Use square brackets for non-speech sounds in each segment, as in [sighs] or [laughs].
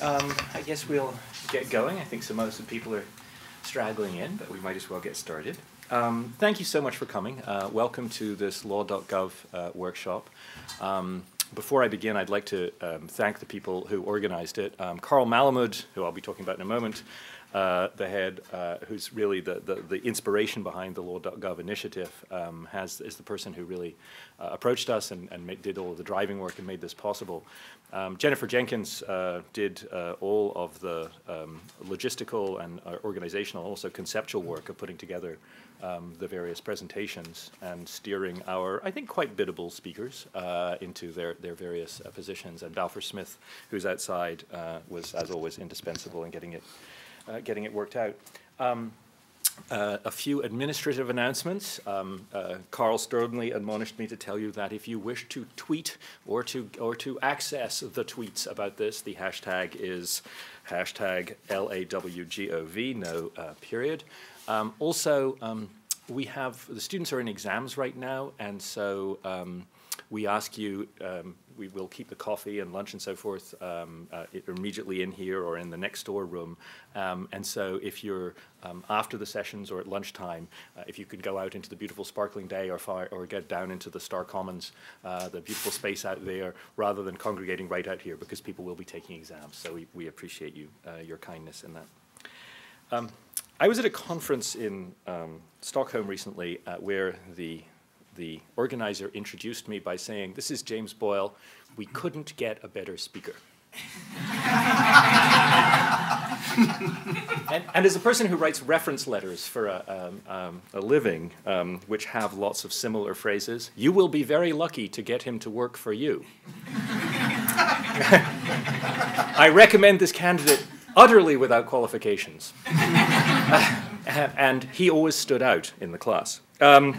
um, I guess we'll get going. I think some most of the people are straggling in, but we might as well get started. Um, thank you so much for coming. Uh, welcome to this law.gov uh, workshop. Um, before I begin, I'd like to um, thank the people who organized it. Um, Carl Malamud, who I'll be talking about in a moment, uh, the head, uh, who's really the, the, the, inspiration behind the law.gov initiative, um, has, is the person who really uh, approached us and, and made, did all of the driving work and made this possible. Um, Jennifer Jenkins uh, did uh, all of the um, logistical and organizational, also conceptual work of putting together um, the various presentations and steering our, I think, quite biddable speakers into their, their various positions. And Balfour Smith, who's outside, was, as always, indispensable in getting it, uh, getting it worked out. Um, uh, a few administrative announcements. Um, uh, Carl sternly admonished me to tell you that if you wish to tweet or to or to access the tweets about this, the hashtag is hashtag LAWGOV, no uh, period. Um, also, um, we have the students are in exams right now, and so um, we ask you. Um, we will keep the coffee and lunch and so forth um, uh, immediately in here or in the next door room. Um, and so, if you're after the sessions or at lunchtime, uh, if you could go out into the beautiful sparkling day or far, or get down into the Star Commons, uh, the beautiful space out there, rather than congregating right out here, because people will be taking exams. So we, we appreciate you uh, your kindness in that. Um, I was at a conference in um, Stockholm recently uh, where the the organizer introduced me by saying, "This is James Boyle. We couldn't get a better speaker." [laughs] and, and, as a person who writes reference letters for a, um, um, a living, um, which have lots of similar phrases, you will be very lucky to get him to work for you. [laughs] I recommend this candidate utterly without qualifications. [laughs] and he always stood out in the class. Um,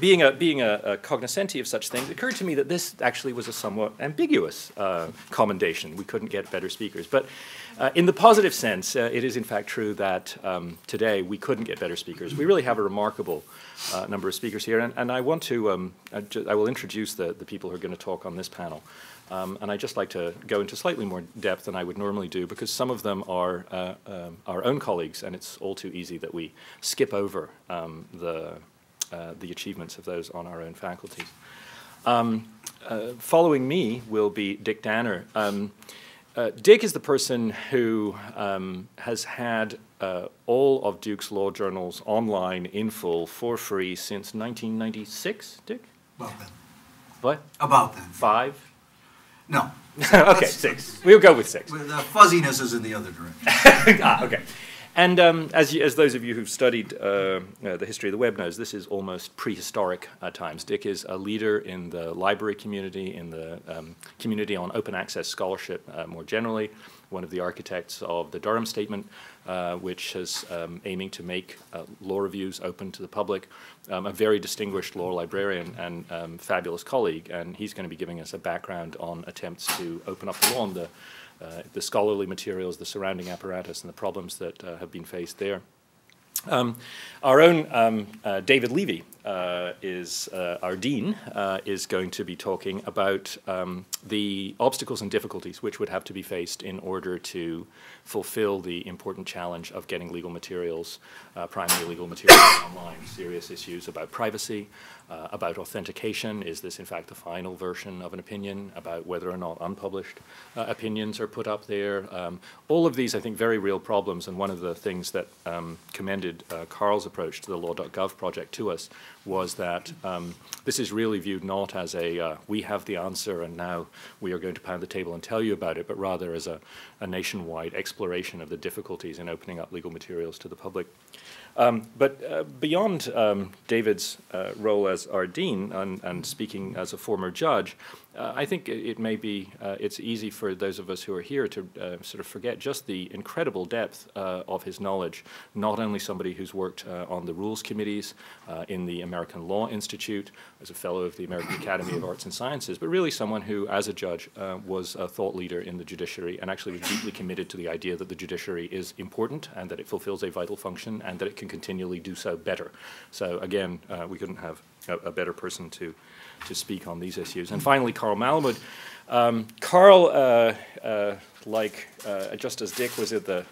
being a, being a, a cognoscenti of such things, it occurred to me that this actually was a somewhat ambiguous uh, commendation. We couldn't get better speakers. But uh, in the positive sense, uh, it is in fact true that um, today we couldn't get better speakers. We really have a remarkable uh, number of speakers here. And, and I want to, um, I, I, will introduce the, the people who are going to talk on this panel. Um, and I'd just like to go into slightly more depth than I would normally do because some of them are uh, um, our own colleagues, and it's all too easy that we skip over um, the, uh, the achievements of those on our own faculties. Um, uh, following me will be Dick Danner. Um, uh, Dick is the person who um, has had uh, all of Duke's law journals online in full for free since 1996, Dick? About then. What? About then. Five? No. [laughs] okay, six. We'll go with six. The fuzziness is in the other direction. [laughs] ah, okay. And um, as, as those of you who've studied uh, uh, the history of the web knows, this is almost prehistoric uh, times. Dick is a leader in the library community, in the um, community on open access scholarship uh, more generally, one of the architects of the Durham Statement, uh, which is um, aiming to make uh, law reviews open to the public, um, a very distinguished law librarian and um, fabulous colleague, and he's going to be giving us a background on attempts to open up the law and the, uh, the scholarly materials, the surrounding apparatus, and the problems that uh, have been faced there. Um, our own um, uh, David Levi uh, is uh, our dean uh, is going to be talking about um, the obstacles and difficulties which would have to be faced in order to fulfill the important challenge of getting legal materials, primary legal materials [coughs] online. Serious issues about privacy, uh, about authentication. Is this in fact the final version of an opinion? About whether or not unpublished opinions are put up there. Um, all of these, I think, very real problems. And one of the things that um, commended Carl's approach to the law.gov project to us was that um, this is really viewed not as a uh, we have the answer and now we are going to pound the table and tell you about it, but rather as a, a nationwide exploration of the difficulties in opening up legal materials to the public. Um, but uh, beyond um, David's uh, role as our dean and, and, speaking as a former judge, uh, I think it, may be uh, it's easy for those of us who are here to uh, sort of forget just the incredible depth uh, of his knowledge. Not only somebody who's worked on the rules committees in the American Law Institute as a fellow of the American Academy of Arts and Sciences, but really someone who, as a judge, was a thought leader in the judiciary and actually was deeply committed to the idea that the judiciary is important and that it fulfills a vital function and that it can continually do so better. So again, uh, we couldn't have a, a, better person to, to speak on these issues. And finally, Carl Malamud. Um, Carl, uh, uh like uh, just as Dick was at the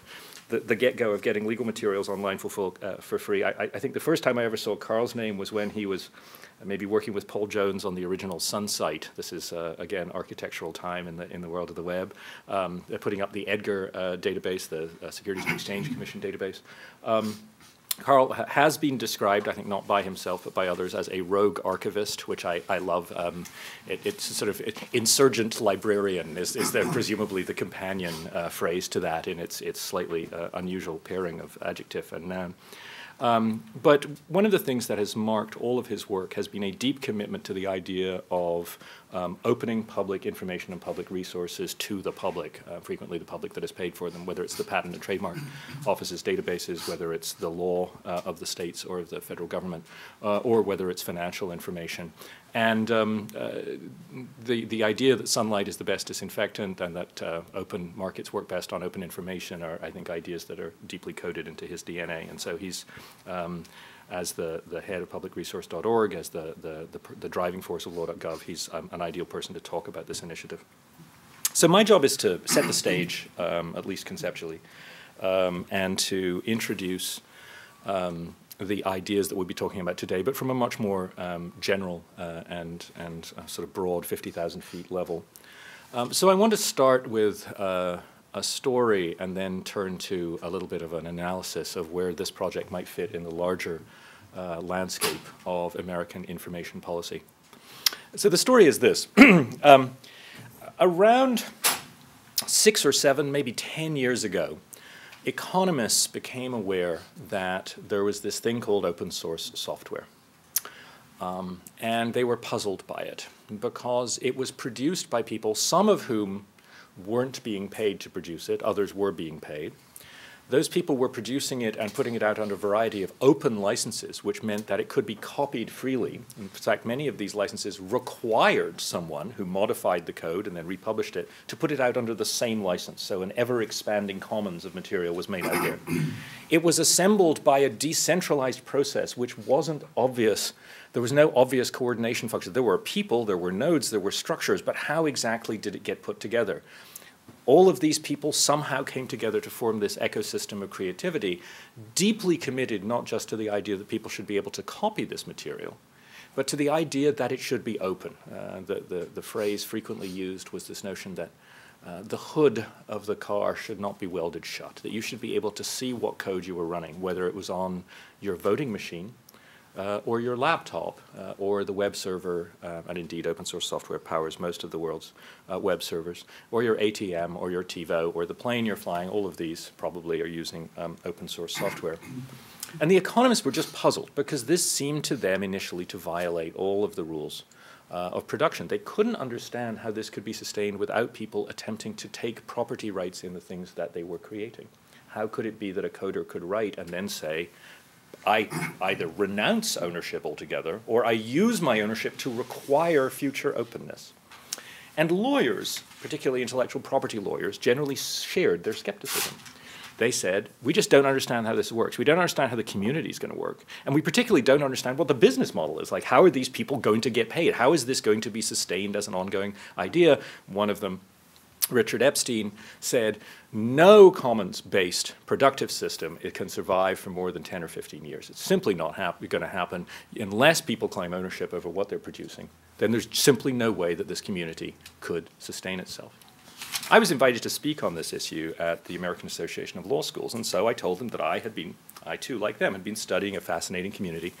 the, the get-go of getting legal materials online for, full, uh, for free. I, I, think the first time I ever saw Carl's name was when he was maybe working with Paul Jones on the original Sun site. This is, uh, again, architectural time in the, in the world of the web. Um, putting up the EDGAR uh, database, the uh, Securities and Exchange Commission database. Um, Carl has been described, I think not by himself, but by others, as a rogue archivist, which I, I love. Um, it, it's sort of it, insurgent librarian is, is the, presumably the companion uh, phrase to that in its, its slightly uh, unusual pairing of adjective and noun. Um, but one of the things that has marked all of his work has been a deep commitment to the idea of um, opening public information and public resources to the public, uh, frequently the public that has paid for them, whether it's the Patent and Trademark Office's databases, whether it's the law uh, of the states or of the federal government, uh, or whether it's financial information. And um, uh, the, the idea that sunlight is the best disinfectant and that uh, open markets work best on open information are, I think, ideas that are deeply coded into his DNA. And so he's um, as the, the head of publicresource.org, as the, the, the, the, driving force of law.gov, he's um, an ideal person to talk about this initiative. So my job is to set the stage, um, at least conceptually, um, and to introduce um, the ideas that we'll be talking about today, but from a much more um, general uh, and, and uh, sort of broad 50,000 feet level. Um, so I want to start with uh, a story and then turn to a little bit of an analysis of where this project might fit in the larger uh, landscape of American information policy. So the story is this. [clears throat] um, around six or seven, maybe 10 years ago, economists became aware that there was this thing called open source software. Um, and they were puzzled by it because it was produced by people, some of whom weren't being paid to produce it, others were being paid. Those people were producing it and putting it out under a variety of open licenses, which meant that it could be copied freely. In fact, many of these licenses required someone who modified the code and then republished it to put it out under the same license. So an ever expanding commons of material was made out there. It was assembled by a decentralized process which wasn't obvious. There was no obvious coordination function. There were people, there were nodes, there were structures, but how exactly did it get put together? All of these people somehow came together to form this ecosystem of creativity, deeply committed not just to the idea that people should be able to copy this material, but to the idea that it should be open. Uh, the, the, the, phrase frequently used was this notion that uh, the hood of the car should not be welded shut, that you should be able to see what code you were running, whether it was on your voting machine uh, or your laptop uh, or the web server, uh, and indeed open source software powers most of the world's uh, web servers, or your ATM or your TiVo or the plane you're flying, all of these probably are using um, open source software. And the economists were just puzzled because this seemed to them initially to violate all of the rules uh, of production. They couldn't understand how this could be sustained without people attempting to take property rights in the things that they were creating. How could it be that a coder could write and then say, I either renounce ownership altogether or I use my ownership to require future openness. And lawyers, particularly intellectual property lawyers, generally shared their skepticism. They said, We just don't understand how this works. We don't understand how the community is going to work. And we particularly don't understand what the business model is. Like, how are these people going to get paid? How is this going to be sustained as an ongoing idea? One of them Richard Epstein said, no commons-based productive system it can survive for more than 10 or 15 years. It's simply not going to happen unless people claim ownership over what they're producing. Then there's simply no way that this community could sustain itself. I was invited to speak on this issue at the American Association of Law Schools, and so I told them that I had been, I too, like them, had been studying a fascinating community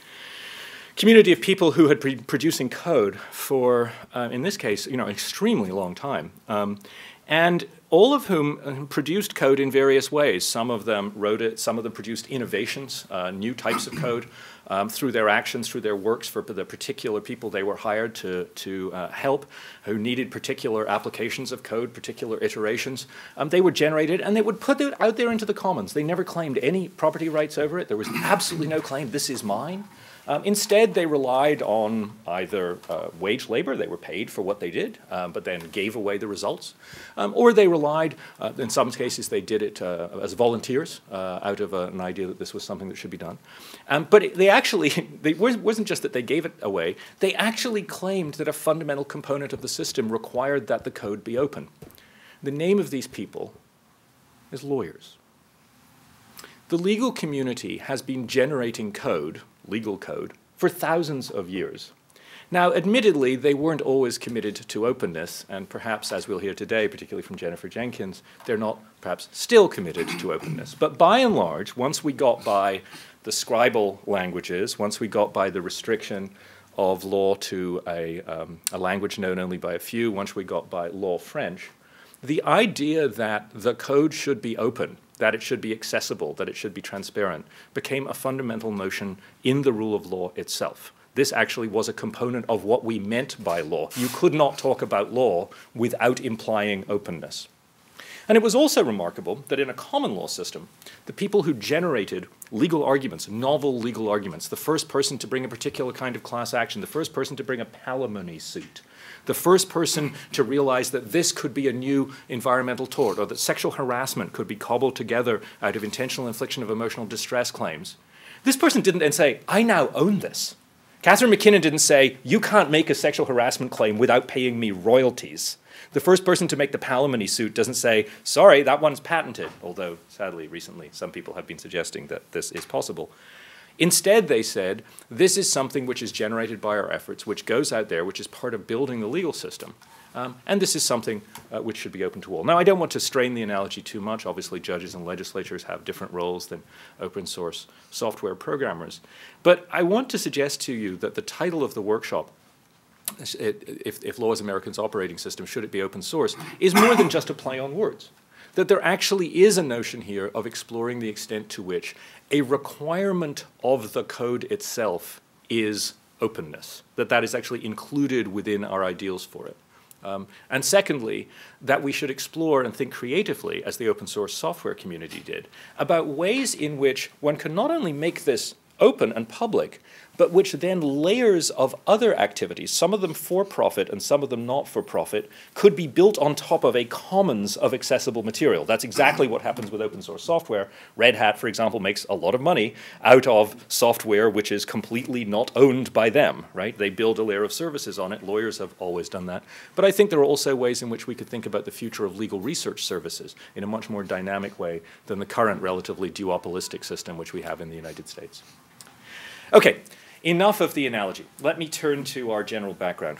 community of people who had been producing code for, uh, in this case, you know, an extremely long time. Um, and all of whom uh, produced code in various ways. Some of them wrote it, some of them produced innovations, uh, new types of code um, through their actions, through their works for the particular people they were hired to, to uh, help, who needed particular applications of code, particular iterations. Um, they were generated and they would put it out there into the commons. They never claimed any property rights over it. There was absolutely no claim, this is mine. Um, instead, they relied on either uh, wage labor, they were paid for what they did, um, but then gave away the results, um, or they relied, uh, in some cases, they did it uh, as volunteers uh, out of an idea that this was something that should be done. Um, but it, they actually, [laughs] it wasn't just that they gave it away, they actually claimed that a fundamental component of the system required that the code be open. The name of these people is lawyers. The legal community has been generating code legal code for thousands of years. Now, admittedly, they weren't always committed to openness, and perhaps, as we'll hear today, particularly from Jennifer Jenkins, they're not perhaps still committed to openness. But by and large, once we got by the scribal languages, once we got by the restriction of law to a, um, a language known only by a few, once we got by law French, the idea that the code should be open that it should be accessible, that it should be transparent, became a fundamental notion in the rule of law itself. This actually was a component of what we meant by law. You could not talk about law without implying openness. And it was also remarkable that in a common law system, the people who generated legal arguments, novel legal arguments, the first person to bring a particular kind of class action, the first person to bring a palimony suit, the first person to realize that this could be a new environmental tort or that sexual harassment could be cobbled together out of intentional infliction of emotional distress claims. This person didn't then say, I now own this. Catharine MacKinnon didn't say, You can't make a sexual harassment claim without paying me royalties. The first person to make the palimony suit doesn't say, Sorry, that one's patented, although sadly, recently, some people have been suggesting that this is possible. Instead, they said, this is something which is generated by our efforts, which goes out there, which is part of building the legal system. Um, and this is something uh, which should be open to all. Now, I don't want to strain the analogy too much. Obviously, judges and legislatures have different roles than open source software programmers. But I want to suggest to you that the title of the workshop, if, if Law is America's operating system, should it be open source, is more than just a play on words that there actually is a notion here of exploring the extent to which a requirement of the code itself is openness, that that is actually included within our ideals for it. Um, and secondly, that we should explore and think creatively, as the open source software community did, about ways in which one can not only make this open and public, but which then layers of other activities, some of them for profit and some of them not for profit, could be built on top of a commons of accessible material. That's exactly what happens with open source software. Red Hat, for example, makes a lot of money out of software which is completely not owned by them, right? They build a layer of services on it. Lawyers have always done that. But I think there are also ways in which we could think about the future of legal research services in a much more dynamic way than the current relatively duopolistic system which we have in the United States. Okay, enough of the analogy. Let me turn to our general background.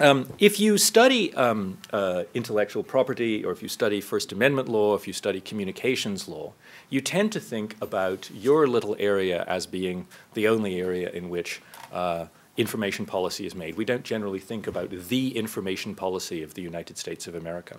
Um, if you study um, uh, intellectual property, or if you study First Amendment law, if you study communications law, you tend to think about your little area as being the only area in which uh, information policy is made. We don't generally think about the information policy of the United States of America.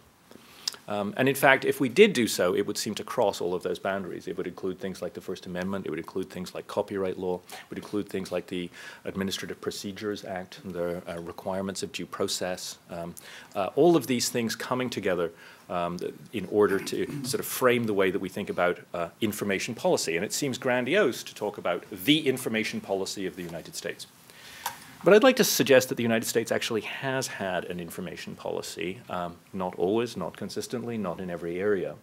Um, and in fact, if we did do so, it would seem to cross all of those boundaries. It would include things like the First Amendment, it would include things like copyright law, it would include things like the Administrative Procedures Act, the uh, requirements of due process, um, uh, all of these things coming together um, in order to sort of frame the way that we think about uh, information policy. And it seems grandiose to talk about the information policy of the United States. But I'd like to suggest that the United States actually has had an information policy, um, not always, not consistently, not in every area.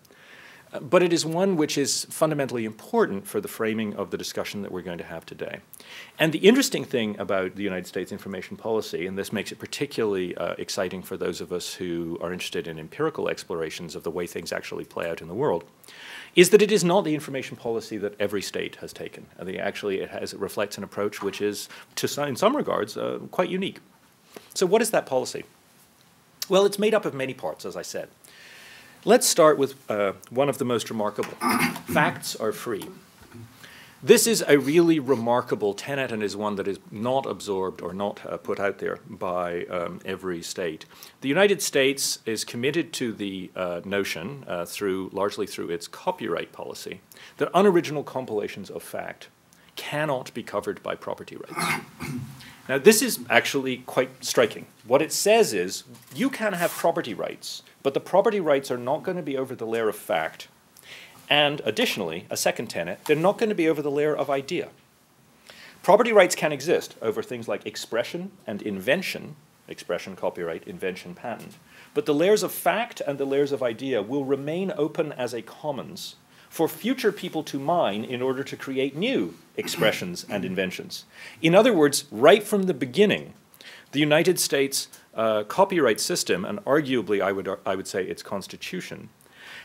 Uh, but it is one which is fundamentally important for the framing of the discussion that we're going to have today. And the interesting thing about the United States information policy, and this makes it particularly uh, exciting for those of us who are interested in empirical explorations of the way things actually play out in the world, is that it is not the information policy that every state has taken. Actually it, has, it reflects an approach which is, some, in some regards, uh, quite unique. So what is that policy? Well, it's made up of many parts, as I said. Let's start with uh, one of the most remarkable. Facts are free. This is a really remarkable tenet and is one that is not absorbed or not uh, put out there by um, every state. The United States is committed to the uh, notion, uh, through largely through its copyright policy, that unoriginal compilations of fact cannot be covered by property rights. [coughs] Now, this is actually quite striking. What it says is you can have property rights, but the property rights are not going to be over the layer of fact and additionally, a second tenet, they're not going to be over the layer of idea. Property rights can exist over things like expression and invention, expression, copyright, invention, patent. But the layers of fact and the layers of idea will remain open as a commons for future people to mine in order to create new expressions and inventions. In other words, right from the beginning, the United States uh, copyright system, and arguably I would, I would say its constitution,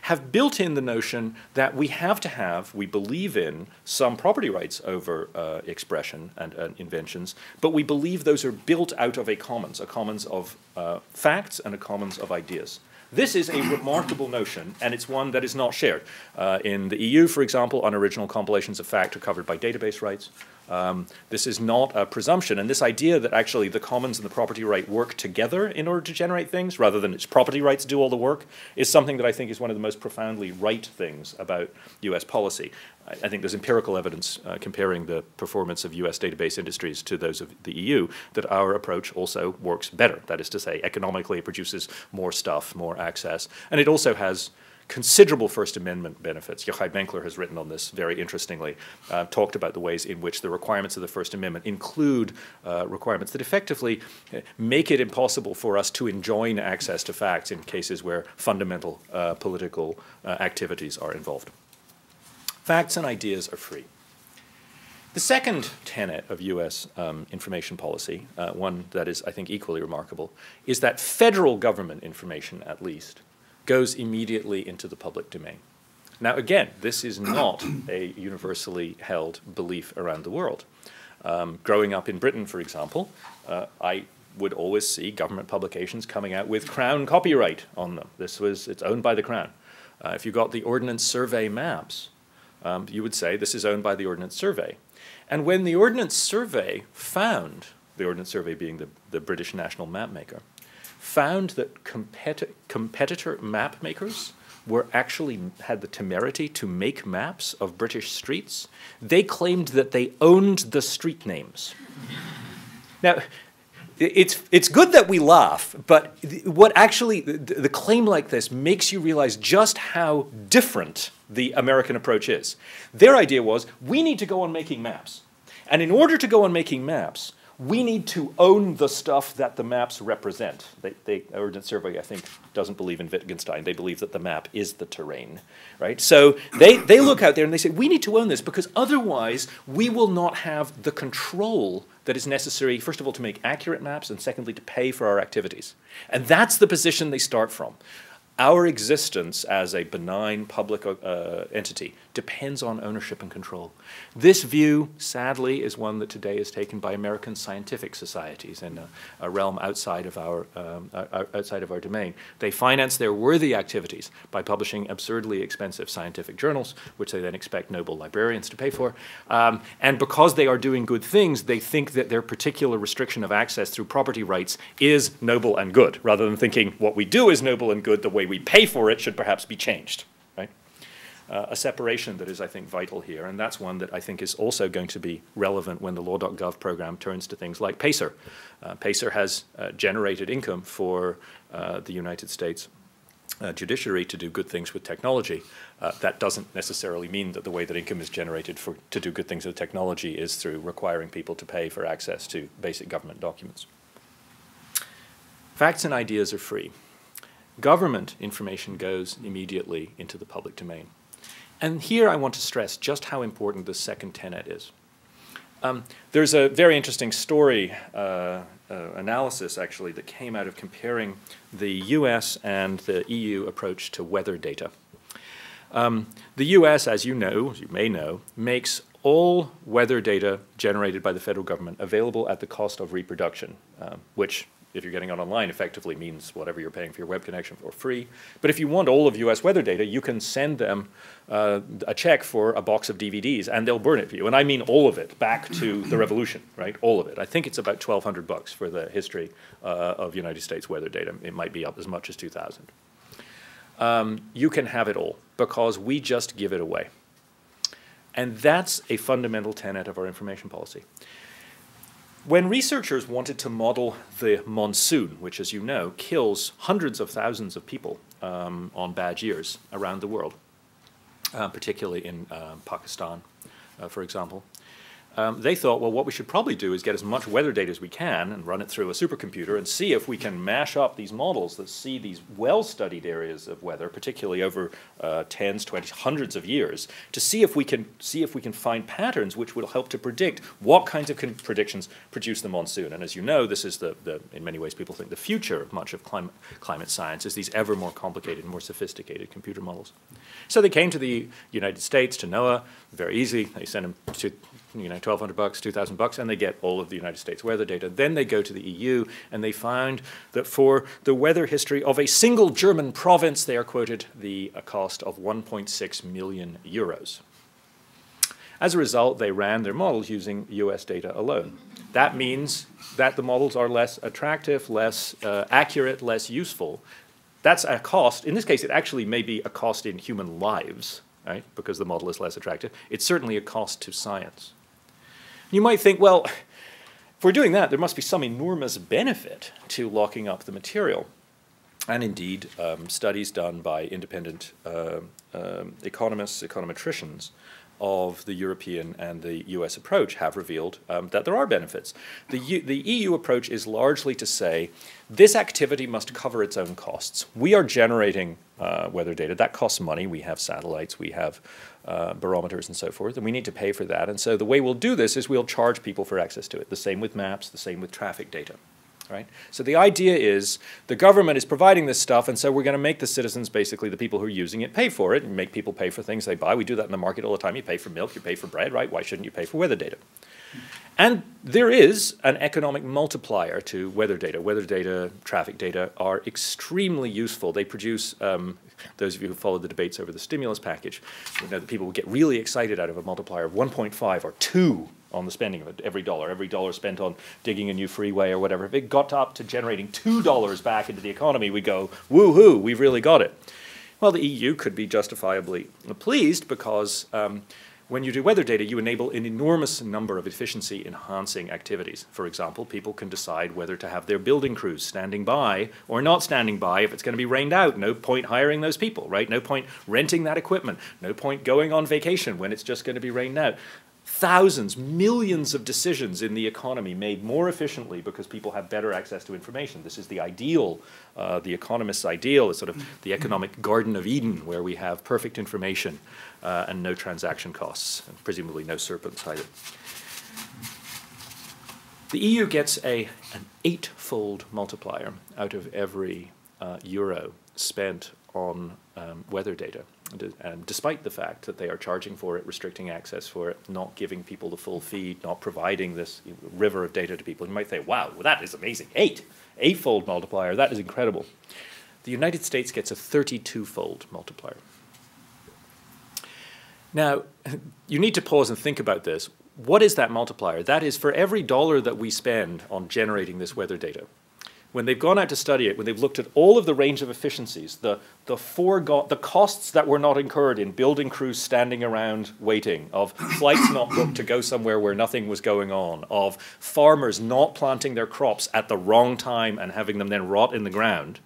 have built in the notion that we have to have, we believe in, some property rights over uh, expression and, inventions, but we believe those are built out of a commons, a commons of uh, facts and a commons of ideas. This is a remarkable notion, and it's one that is not shared. Uh, in the EU, for example, unoriginal compilations of fact are covered by database rights. Um, this is not a presumption. And this idea that actually the commons and the property right work together in order to generate things rather than its property rights do all the work is something that I think is one of the most profoundly right things about US policy. I, I think there's empirical evidence uh, comparing the performance of US database industries to those of the EU that our approach also works better. That is to say, economically, it produces more stuff, more access, and it also has considerable First Amendment benefits. Yochai Benkler has written on this very interestingly, uh, talked about the ways in which the requirements of the First Amendment include uh, requirements that effectively uh, make it impossible for us to enjoin access to facts in cases where fundamental uh, political uh, activities are involved. Facts and ideas are free. The second tenet of US um, information policy, uh, one that is, I think, equally remarkable, is that federal government information, at least, goes immediately into the public domain. Now, again, this is not a universally held belief around the world. Um, growing up in Britain, for example, uh, I would always see government publications coming out with Crown copyright on them. This was, it's owned by the Crown. Uh, if you got the Ordnance Survey maps, um, you would say this is owned by the Ordnance Survey. And when the Ordnance Survey found, the Ordnance Survey being the, the British national map maker, found that competi competitor map makers were actually had the temerity to make maps of British streets. They claimed that they owned the street names. now, it's, it's good that we laugh, but what actually, the, the, claim like this makes you realize just how different the American approach is. Their idea was we need to go on making maps. And in order to go on making maps, we need to own the stuff that the maps represent. They, they, Ordnance Survey, I think, doesn't believe in Wittgenstein. They believe that the map is the terrain, right? So they, they look out there and they say, we need to own this because otherwise we will not have the control that is necessary, first of all, to make accurate maps, and secondly, to pay for our activities. And that's the position they start from our existence as a benign public uh, entity depends on ownership and control. This view, sadly, is one that today is taken by American scientific societies in a, a realm outside of our um, outside of our domain. They finance their worthy activities by publishing absurdly expensive scientific journals, which they then expect noble librarians to pay for. Um, and because they are doing good things, they think that their particular restriction of access through property rights is noble and good, rather than thinking what we do is noble and good the way we pay for it should perhaps be changed. Uh, a separation that is, I think, vital here, and that's one that I think is also going to be relevant when the law.gov program turns to things like PACER. Uh, PACER has uh, generated income for uh, the United States uh, judiciary to do good things with technology. That doesn't necessarily mean that the way that income is generated for, to do good things with technology is through requiring people to pay for access to basic government documents. Facts and ideas are free government information goes immediately into the public domain. And here I want to stress just how important the second tenet is. Um, there's a very interesting story uh, uh, analysis actually that came out of comparing the US and the EU approach to weather data. Um, the US, as you know, as you may know, makes all weather data generated by the federal government available at the cost of reproduction, uh, which if you're getting it online, effectively means whatever you're paying for your web connection for free. But if you want all of US weather data, you can send them uh, a check for a box of DVDs and they'll burn it for you. And I mean all of it back to the revolution, right? All of it. I think it's about 1200 bucks for the history uh, of United States weather data. It might be up as much as 2000. Um, you can have it all because we just give it away. And that's a fundamental tenet of our information policy. When researchers wanted to model the monsoon, which, as you know, kills hundreds of thousands of people um, on bad years around the world, uh, particularly in uh, Pakistan, uh, for example, um, they thought, well, what we should probably do is get as much weather data as we can and run it through a supercomputer and see if we can mash up these models that see these well-studied areas of weather, particularly over uh, tens, twenties, hundreds of years, to see if we can see if we can find patterns which will help to predict what kinds of predictions produce the monsoon. And as you know, this is the, the in many ways people think the future of much of climate climate science is these ever more complicated, more sophisticated computer models. So they came to the United States to NOAA very easy. They send them to you know, 1,200 bucks, 2,000 bucks, and they get all of the United States weather data. Then they go to the EU, and they find that for the weather history of a single German province, they are quoted the cost of 1.6 million euros. As a result, they ran their models using US data alone. That means that the models are less attractive, less uh, accurate, less useful. That's a cost. In this case, it actually may be a cost in human lives, right, because the model is less attractive. It's certainly a cost to science. You might think, well, if we're doing that, there must be some enormous benefit to locking up the material. And indeed, um, studies done by independent uh, um, economists, econometricians, of the European and the US approach have revealed um, that there are benefits. The, U the EU approach is largely to say this activity must cover its own costs. We are generating uh, weather data. That costs money. We have satellites, we have uh, barometers and so forth, and we need to pay for that. And so the way we'll do this is we'll charge people for access to it. The same with maps, the same with traffic data. Right? So the idea is the government is providing this stuff, and so we're going to make the citizens, basically the people who are using it, pay for it, and make people pay for things they buy. We do that in the market all the time. You pay for milk, you pay for bread, right? Why shouldn't you pay for weather data? And there is an economic multiplier to weather data. Weather data, traffic data are extremely useful. They produce, um, those of you who followed the debates over the stimulus package, you know that people would get really excited out of a multiplier of 1.5 or 2 on the spending of it, every dollar, every dollar spent on digging a new freeway or whatever. If it got up to generating $2 back into the economy, we'd go, woohoo, we've really got it. Well, the EU could be justifiably pleased because um, when you do weather data, you enable an enormous number of efficiency enhancing activities. For example, people can decide whether to have their building crews standing by or not standing by if it's going to be rained out. No point hiring those people, right? No point renting that equipment. No point going on vacation when it's just going to be rained out thousands, millions of decisions in the economy made more efficiently because people have better access to information. This is the ideal, uh, the economist's ideal, is sort of the economic Garden of Eden, where we have perfect information uh, and no transaction costs, and presumably no serpents either. The EU gets a, an eightfold multiplier out of every uh, euro spent on um, weather data um, despite the fact that they are charging for it, restricting access for it, not giving people the full feed, not providing this river of data to people. You might say, wow, well, that is amazing. Eight, eightfold multiplier, that is incredible. The United States gets a 32-fold multiplier. Now, [laughs] you need to pause and think about this. What is that multiplier? That is for every dollar that we spend on generating this weather data, when they've gone out to study it, when they've looked at all of the range of efficiencies, the, the, forego- the costs that were not incurred in building crews standing around waiting, of flights not booked to go somewhere where nothing was going on, of farmers not planting their crops at the wrong time and having them then rot in the ground,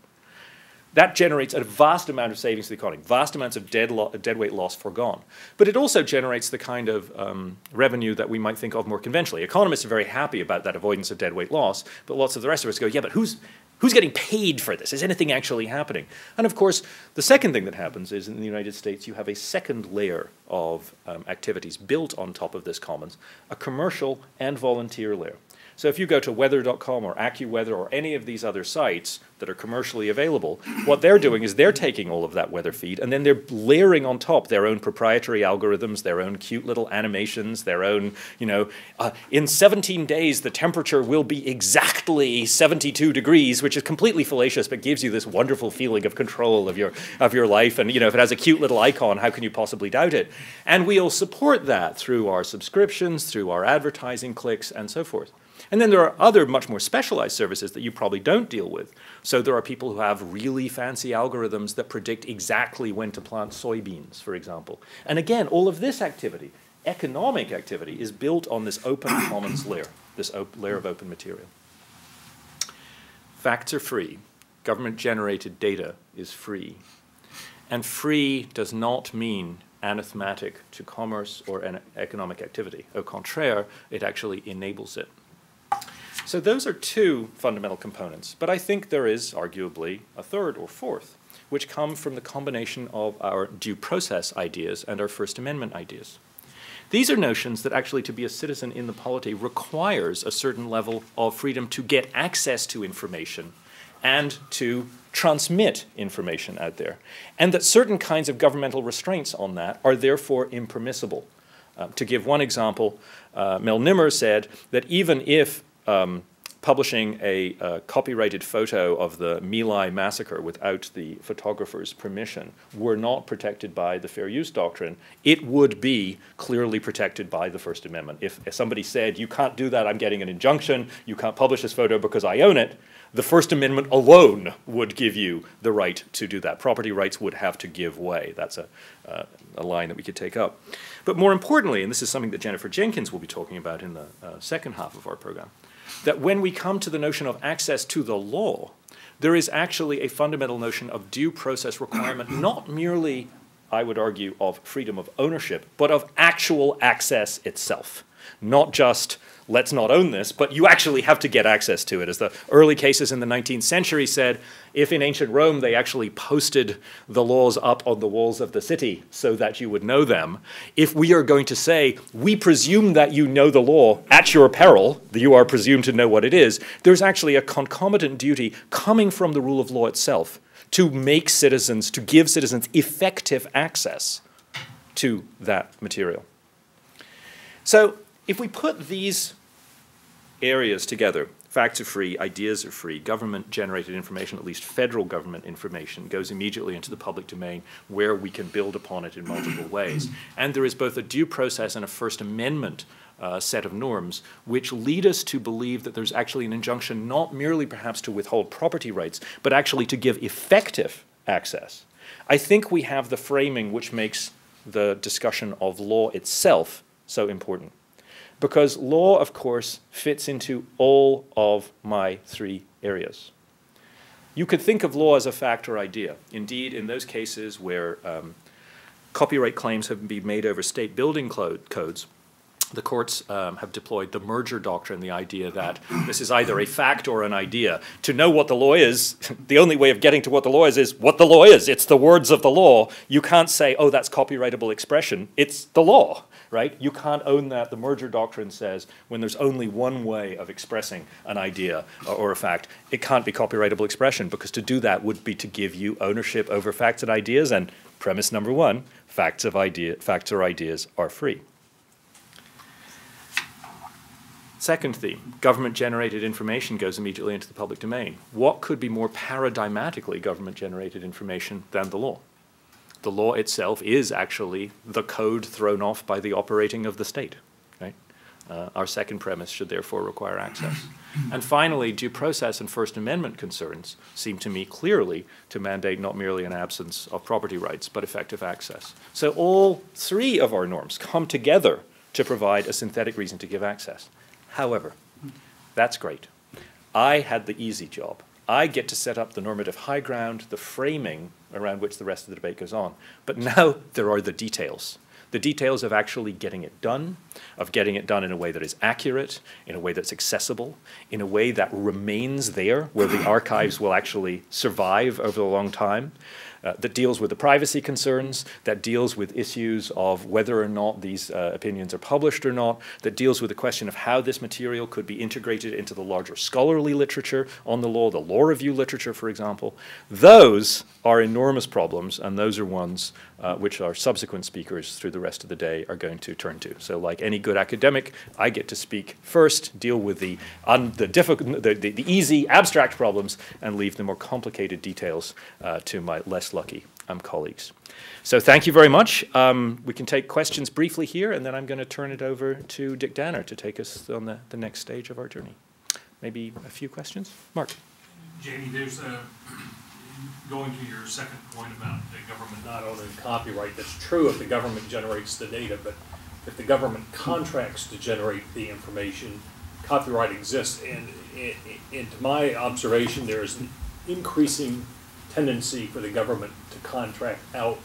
that generates a vast amount of savings to the economy, vast amounts of dead, dead weight loss foregone. But it also generates the kind of um, revenue that we might think of more conventionally. Economists are very happy about that avoidance of dead weight loss, but lots of the rest of us go, yeah, but who's, who's getting paid for this? Is anything actually happening? And of course, the second thing that happens is in the United States, you have a second layer of um, activities built on top of this commons, a commercial and volunteer layer. So if you go to weather.com or AccuWeather or any of these other sites that are commercially available, what they're doing is they're taking all of that weather feed and then they're layering on top their own proprietary algorithms, their own cute little animations, their own, you know, uh, in 17 days the temperature will be exactly 72 degrees, which is completely fallacious but gives you this wonderful feeling of control of your of your life and you know if it has a cute little icon, how can you possibly doubt it? And we'll support that through our subscriptions, through our advertising clicks and so forth. And then there are other much more specialized services that you probably don't deal with. So there are people who have really fancy algorithms that predict exactly when to plant soybeans, for example. And again, all of this activity, economic activity, is built on this open [coughs] commons layer, this layer of open material. Facts are free. Government generated data is free. And free does not mean anathematic to commerce or an economic activity. Au contraire, it actually enables it. So those are two fundamental components, but I think there is arguably a third or fourth, which come from the combination of our due process ideas and our First Amendment ideas. These are notions that actually to be a citizen in the polity requires a certain level of freedom to get access to information and to transmit information out there, and that certain kinds of governmental restraints on that are therefore impermissible. Uh, to give one example, uh, Mel Nimmer said that even if um, publishing a, a, copyrighted photo of the My Lai massacre without the photographer's permission were not protected by the fair use doctrine, it would be clearly protected by the First Amendment. If, if somebody said, you can't do that, I'm getting an injunction, you can't publish this photo because I own it, the First Amendment alone would give you the right to do that. Property rights would have to give way. That's a, uh, a line that we could take up. But more importantly, and this is something that Jennifer Jenkins will be talking about in the uh, second half of our program, that when we come to the notion of access to the law, there is actually a fundamental notion of due process requirement, [clears throat] not merely, I would argue, of freedom of ownership, but of actual access itself. Not just let's not own this, but you actually have to get access to it. As the early cases in the 19th century said, if in ancient Rome they actually posted the laws up on the walls of the city so that you would know them, if we are going to say, we presume that you know the law at your peril, that you are presumed to know what it is, there's actually a concomitant duty coming from the rule of law itself to make citizens, to give citizens effective access to that material. So if we put these areas together, facts are free, ideas are free, government generated information, at least federal government information, goes immediately into the public domain where we can build upon it in multiple ways. And there is both a due process and a First Amendment uh, set of norms which lead us to believe that there's actually an injunction not merely perhaps to withhold property rights, but actually to give effective access. I think we have the framing which makes the discussion of law itself so important because law, of course, fits into all of my three areas. You could think of law as a fact or idea. Indeed, in those cases where um, copyright claims have been made over state building codes, the courts um, have deployed the merger doctrine, the idea that this is either a fact or an idea. To know what the law is, [laughs] the only way of getting to what the law is is what the law is. It's the words of the law. You can't say, oh, that's copyrightable expression. It's the law right? You can't own that. The merger doctrine says when there's only one way of expressing an idea or a fact, it can't be copyrightable expression because to do that would be to give you ownership over facts and ideas. And premise number one, facts of idea, facts or ideas are free. Second theme, government generated information goes immediately into the public domain. What could be more paradigmatically government generated information than the law? The law itself is actually the code thrown off by the operating of the state. Right? Uh, our second premise should therefore require access. And finally, due process and First Amendment concerns seem to me clearly to mandate not merely an absence of property rights, but effective access. So all three of our norms come together to provide a synthetic reason to give access. However, that's great. I had the easy job. I get to set up the normative high ground, the framing around which the rest of the debate goes on. But now there are the details. The details of actually getting it done, of getting it done in a way that is accurate, in a way that's accessible, in a way that remains there, where the archives will actually survive over a long time, uh, that deals with the privacy concerns, that deals with issues of whether or not these uh, opinions are published or not, that deals with the question of how this material could be integrated into the larger scholarly literature on the law, the law review literature, for example. Those are enormous problems, and those are ones uh, which our subsequent speakers through the rest of the day are going to turn to. So, like any good academic, I get to speak first, deal with the, un- the, difficult, the, the, the, easy abstract problems, and leave the more complicated details uh, to my less lucky um, colleagues. So thank you very much. Um, we can take questions briefly here, and then I'm going to turn it over to Dick Danner to take us on the, the next stage of our journey. Maybe a few questions? Mark. Jamie, there's a, going to your second point about the government not owning copyright, that's true if the government generates the data, but if the government contracts to generate the information, copyright exists. And, and, and to my observation, there is an increasing tendency for the government to contract out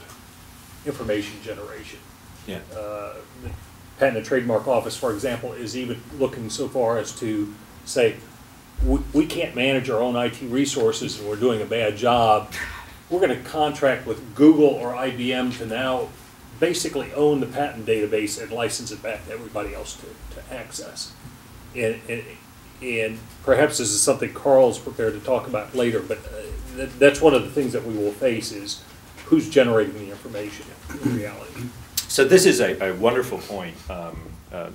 information generation. Yeah. Uh, the Patent and Trademark Office, for example, is even looking so far as to say, we, we can't manage our own IT resources and we're doing a bad job. We're gonna contract with Google or IBM to now basically own the patent database and license it back to everybody else to, to access. And, and, and perhaps this is something Carl's prepared to talk about later, but uh, that, that's one of the things that we will face is who's generating the information in reality. So this is a, a wonderful point. Um, uh,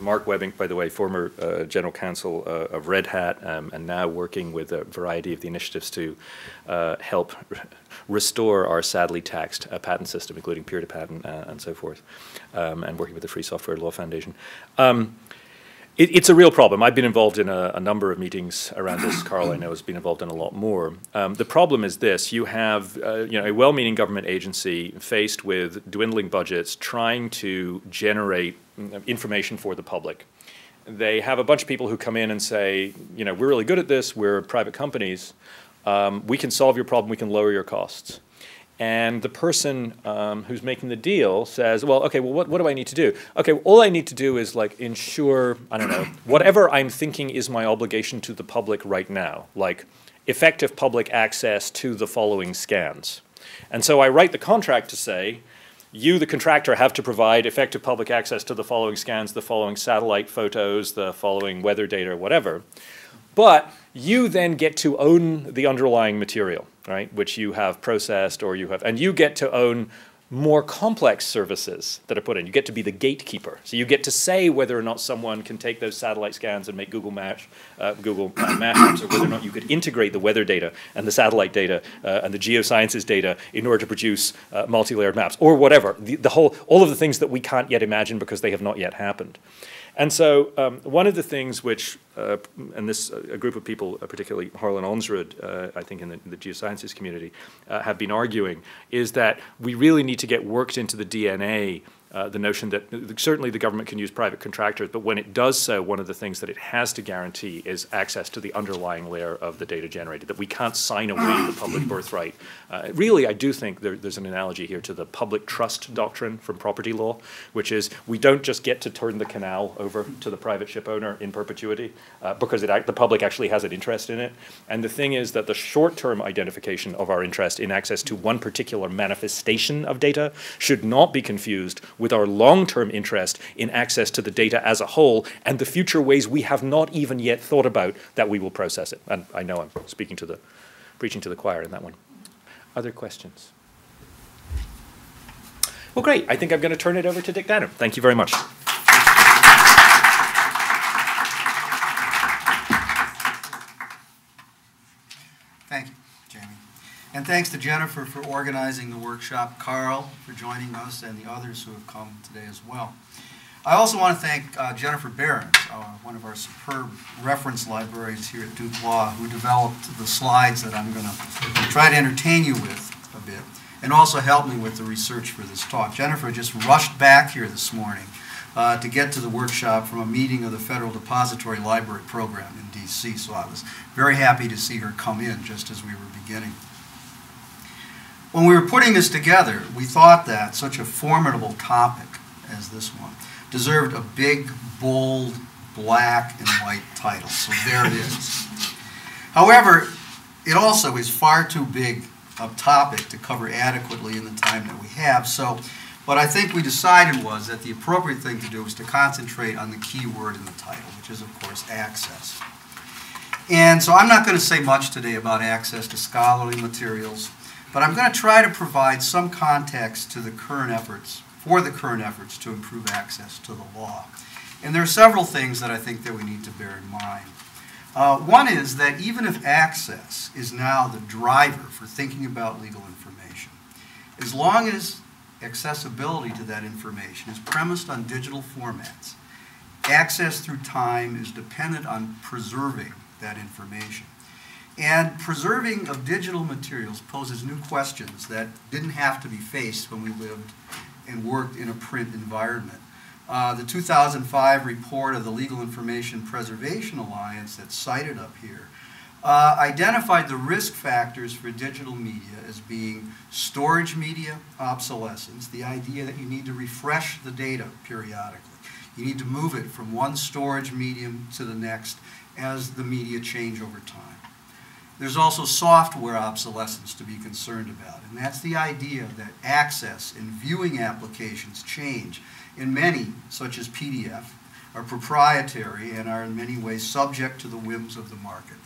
Mark Webbink, by the way, former uh, general counsel uh, of Red Hat, um, and now working with a variety of the initiatives to uh, help [laughs] restore our sadly taxed uh, patent system, including peer-to-patent and so forth, um, and working with the Free Software Law Foundation. Um, it, it's a real problem. I've been involved in a, a, number of meetings around this. [coughs] Carl, I know, has been involved in a lot more. Um, the problem is this: you have, uh, you know, a well-meaning government agency faced with dwindling budgets, trying to generate information for the public. They have a bunch of people who come in and say, you know, we're really good at this. We're private companies. Um, we can solve your problem. We can lower your costs and the person um, who's making the deal says, well, okay, well, what, what do I need to do? Okay, well, all I need to do is like ensure, I don't know, [clears throat] whatever I'm thinking is my obligation to the public right now, like effective public access to the following scans. And so I write the contract to say, you, the contractor, have to provide effective public access to the following scans, the following satellite photos, the following weather data, whatever. But you then get to own the underlying material right, which you have processed or you have, and you get to own more complex services that are put in. You get to be the gatekeeper. So you get to say whether or not someone can take those satellite scans and make Google Match, uh, Google [coughs] Mashups, or whether or not you could integrate the weather data and the satellite data uh, and the geosciences data in order to produce uh, multi-layered maps, or whatever. The, the whole, all of the things that we can't yet imagine because they have not yet happened. And so um, one of the things which, uh, and this a group of people, uh, particularly Harlan Onsrud, uh, I think in the, the geosciences community, uh, have been arguing, is that we really need to get worked into the DNA uh, the notion that certainly the government can use private contractors, but when it does so, one of the things that it has to guarantee is access to the underlying layer of the data generated, that we can't sign away the public birthright. Uh, really, I do think there, there's an analogy here to the public trust doctrine from property law, which is we don't just get to turn the canal over to the private ship owner in perpetuity uh, because it, the public actually has an interest in it. And the thing is that the short-term identification of our interest in access to one particular manifestation of data should not be confused with our long-term interest in access to the data as a whole and the future ways we have not even yet thought about that we will process it. And I know I'm speaking to the, preaching to the choir in that one. Other questions? Well, great. I think I'm going to turn it over to Dick Danner. Thank you very much. And thanks to Jennifer for organizing the workshop, Carl for joining us, and the others who have come today as well. I also want to thank uh, Jennifer Behrens, uh, one of our superb reference librarians here at Duke Law, who developed the slides that I'm going to try to entertain you with a bit, and also helped me with the research for this talk. Jennifer just rushed back here this morning uh, to get to the workshop from a meeting of the Federal Depository Library Program in D.C., so I was very happy to see her come in just as we were beginning. When we were putting this together, we thought that such a formidable topic as this one deserved a big, bold, black and white title. So there it is. However, it also is far too big a topic to cover adequately in the time that we have. So what I think we decided was that the appropriate thing to do was to concentrate on the key word in the title, which is, of course, access. And so I'm not going to say much today about access to scholarly materials. But I'm going to try to provide some context to the current efforts, for the current efforts to improve access to the law. And there are several things that I think that we need to bear in mind. Uh, one is that even if access is now the driver for thinking about legal information, as long as accessibility to that information is premised on digital formats, access through time is dependent on preserving that information. And preserving of digital materials poses new questions that didn't have to be faced when we lived and worked in a print environment. Uh, the 2005 report of the Legal Information Preservation Alliance that's cited up here uh, identified the risk factors for digital media as being storage media obsolescence, the idea that you need to refresh the data periodically. You need to move it from one storage medium to the next as the media change over time. There's also software obsolescence to be concerned about, and that's the idea that access and viewing applications change. In many, such as PDF, are proprietary and are in many ways subject to the whims of the market.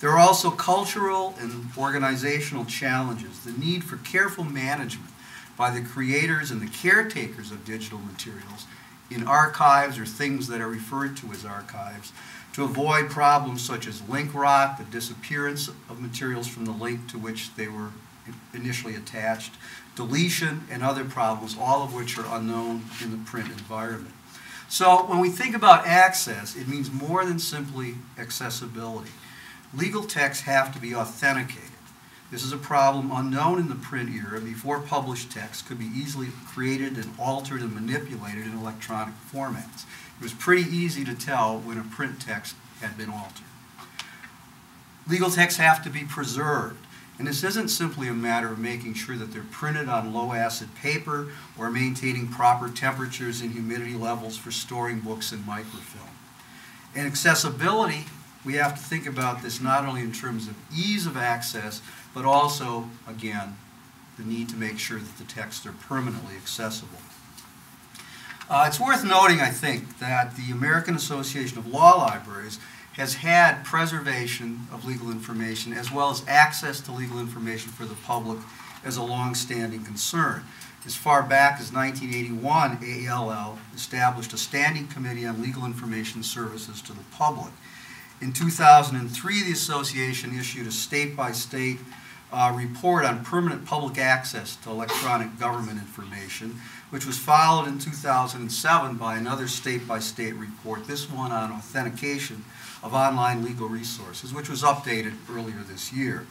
There are also cultural and organizational challenges, the need for careful management by the creators and the caretakers of digital materials in archives or things that are referred to as archives to avoid problems such as link rot, the disappearance of materials from the link to which they were initially attached, deletion, and other problems, all of which are unknown in the print environment. So when we think about access, it means more than simply accessibility. Legal texts have to be authenticated. This is a problem unknown in the print era before published texts could be easily created and altered and manipulated in electronic formats. It was pretty easy to tell when a print text had been altered. Legal texts have to be preserved. And this isn't simply a matter of making sure that they're printed on low acid paper or maintaining proper temperatures and humidity levels for storing books in microfilm. And accessibility, we have to think about this not only in terms of ease of access, but also, again, the need to make sure that the texts are permanently accessible. Uh, it's worth noting, I think, that the American Association of Law Libraries has had preservation of legal information as well as access to legal information for the public as a long-standing concern. As far back as 1981, AALL established a standing committee on legal information services to the public. In 2003, the association issued a state-by-state uh, report on permanent public access to electronic government information, which was followed in 2007 by another state-by-state report, this one on authentication of online legal resources, which was updated earlier this year.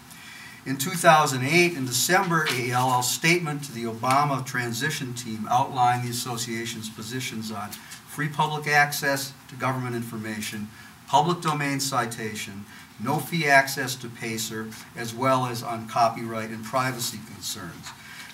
In 2008, in December, AALL's statement to the Obama transition team outlined the association's positions on free public access to government information, public domain citation, no fee access to PACER, as well as on copyright and privacy concerns.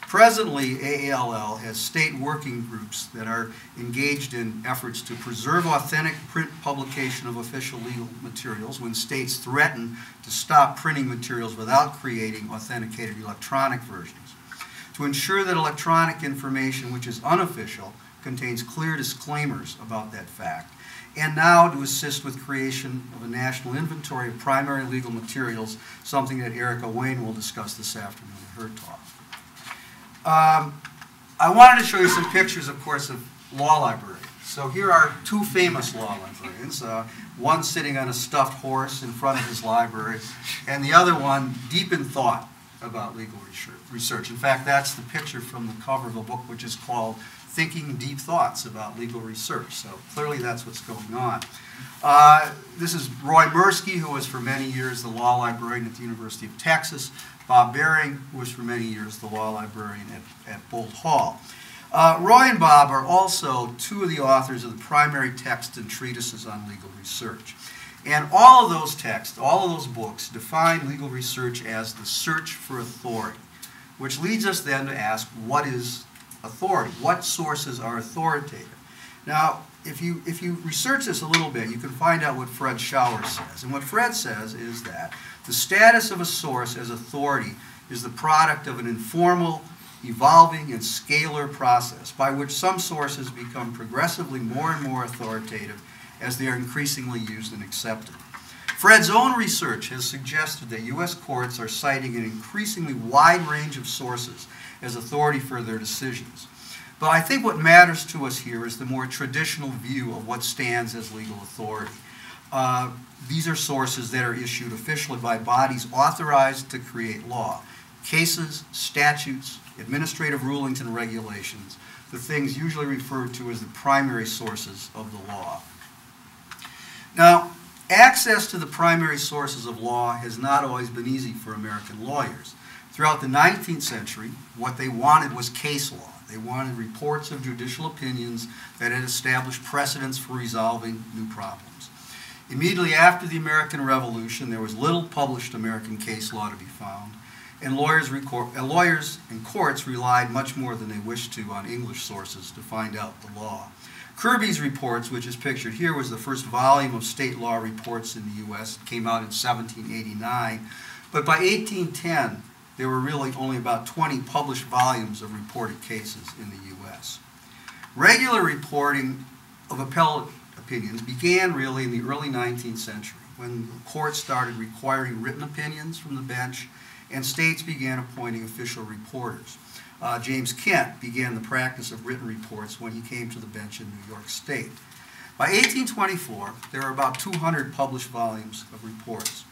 Presently, AALL has state working groups that are engaged in efforts to preserve authentic print publication of official legal materials when states threaten to stop printing materials without creating authenticated electronic versions. To ensure that electronic information which is unofficial contains clear disclaimers about that fact. And now to assist with creation of a national inventory of primary legal materials, something that Erica Wayne will discuss this afternoon in her talk. Um, I wanted to show you some pictures, of course, of law librarians. So here are two famous law librarians, uh, one sitting on a stuffed horse in front of his library, and the other one deep in thought about legal research. In fact, that's the picture from the cover of a book which is called Thinking Deep Thoughts About Legal Research. So clearly that's what's going on. Uh, this is Roy Mersky, who was for many years the law librarian at the University of Texas. Bob Berring, who was for many years the law librarian at, at Boalt Hall. Uh, Roy and Bob are also two of the authors of the primary texts and treatises on legal research. And all of those texts, all of those books, define legal research as the search for authority, which leads us then to ask what is authority? What sources are authoritative? Now, if you, if you research this a little bit, you can find out what Fred Schauer says. And what Fred says is that the status of a source as authority is the product of an informal, evolving, and scalar process by which some sources become progressively more and more authoritative as they are increasingly used and accepted. Fred's own research has suggested that U.S. courts are citing an increasingly wide range of sources as authority for their decisions. But I think what matters to us here is the more traditional view of what stands as legal authority. Uh, these are sources that are issued officially by bodies authorized to create law. Cases, statutes, administrative rulings, and regulations, the things usually referred to as the primary sources of the law. Now, access to the primary sources of law has not always been easy for American lawyers. Throughout the 19th century, what they wanted was case law. They wanted reports of judicial opinions that had established precedents for resolving new problems. Immediately after the American Revolution, there was little published American case law to be found, and lawyers, uh, lawyers and courts relied much more than they wished to on English sources to find out the law. Kirby's reports, which is pictured here, was the first volume of state law reports in the U.S. It came out in 1789. But by 1810, there were really only about 20 published volumes of reported cases in the U.S. Regular reporting of appellate opinions began really in the early 19th century when the courts started requiring written opinions from the bench and states began appointing official reporters. Uh, James Kent began the practice of written reports when he came to the bench in New York State. By 1824, there are about 200 published volumes of reports.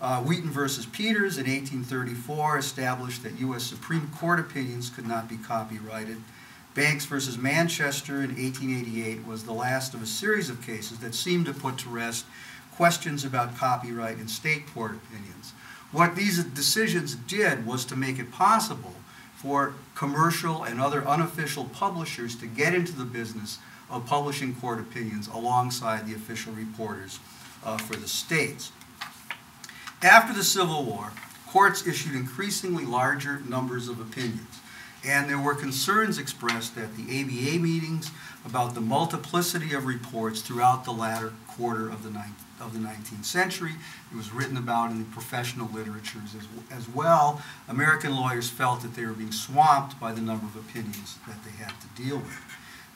Uh, Wheaton versus Peters in 1834 established that U.S. Supreme Court opinions could not be copyrighted. Banks versus Manchester in 1888 was the last of a series of cases that seemed to put to rest questions about copyright and state court opinions. What these decisions did was to make it possible for commercial and other unofficial publishers to get into the business of publishing court opinions alongside the official reporters uh, for the states. After the Civil War, courts issued increasingly larger numbers of opinions, and there were concerns expressed at the ABA meetings about the multiplicity of reports throughout the latter quarter of the 19th of the 19th century. It was written about in the professional literatures as, as well. American lawyers felt that they were being swamped by the number of opinions that they had to deal with.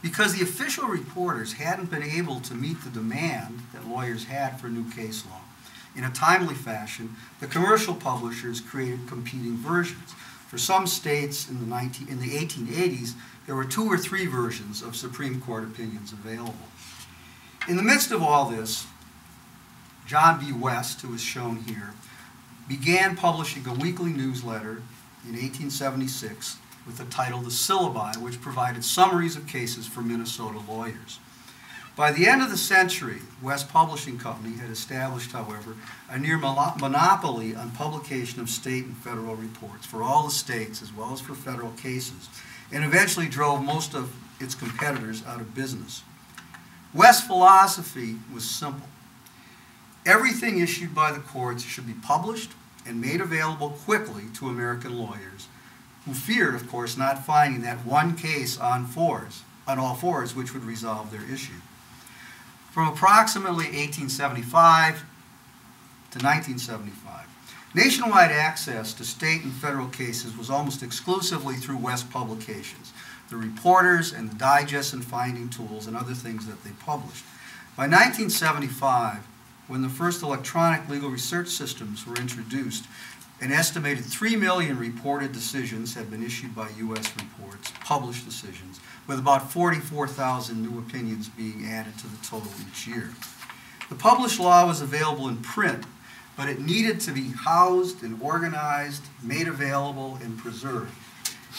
Because the official reporters hadn't been able to meet the demand that lawyers had for new case law. In a timely fashion, the commercial publishers created competing versions. For some states in the, 19, in the 1880s, there were two or three versions of Supreme Court opinions available. In the midst of all this, John B. West, who is shown here, began publishing a weekly newsletter in 1876 with the title The Syllabi, which provided summaries of cases for Minnesota lawyers. By the end of the century, West Publishing Company had established, however, a near monopoly on publication of state and federal reports for all the states as well as for federal cases, and eventually drove most of its competitors out of business. West's philosophy was simple Everything issued by the courts should be published and made available quickly to American lawyers who feared, of course, not finding that one case on fours, on all fours, which would resolve their issue. From approximately 1875 to 1975, nationwide access to state and federal cases was almost exclusively through West publications, the reporters and the digests and finding tools and other things that they published. By 1975, when the first electronic legal research systems were introduced, an estimated 3 million reported decisions had been issued by U.S. reports, published decisions, with about 44,000 new opinions being added to the total each year. The published law was available in print, but it needed to be housed and organized, made available, and preserved.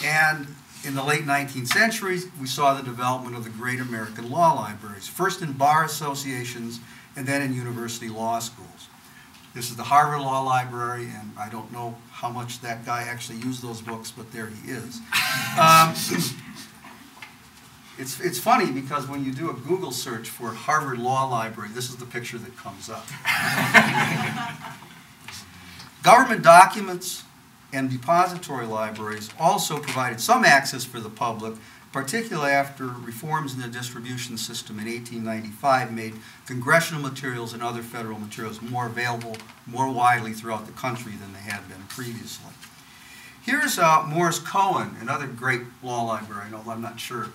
And in the late 19th century, we saw the development of the great American law libraries, first in bar associations and then in university law schools. This is the Harvard Law Library, and I don't know how much that guy actually used those books, but there he is. [laughs] Um, it's, it's funny because when you do a Google search for Harvard Law Library, this is the picture that comes up. [laughs] Government documents and depository libraries also provided some access for the public particularly after reforms in the distribution system in 1895 made congressional materials and other federal materials more available more widely throughout the country than they had been previously. Here's uh, Morris Cohen, another great law librarian, although I'm not sure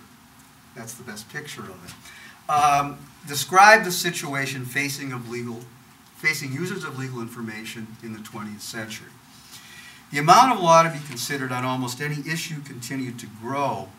that's the best picture of it. Um, described the situation facing of legal, facing users of legal information in the 20th century. The amount of law to be considered on almost any issue continued to grow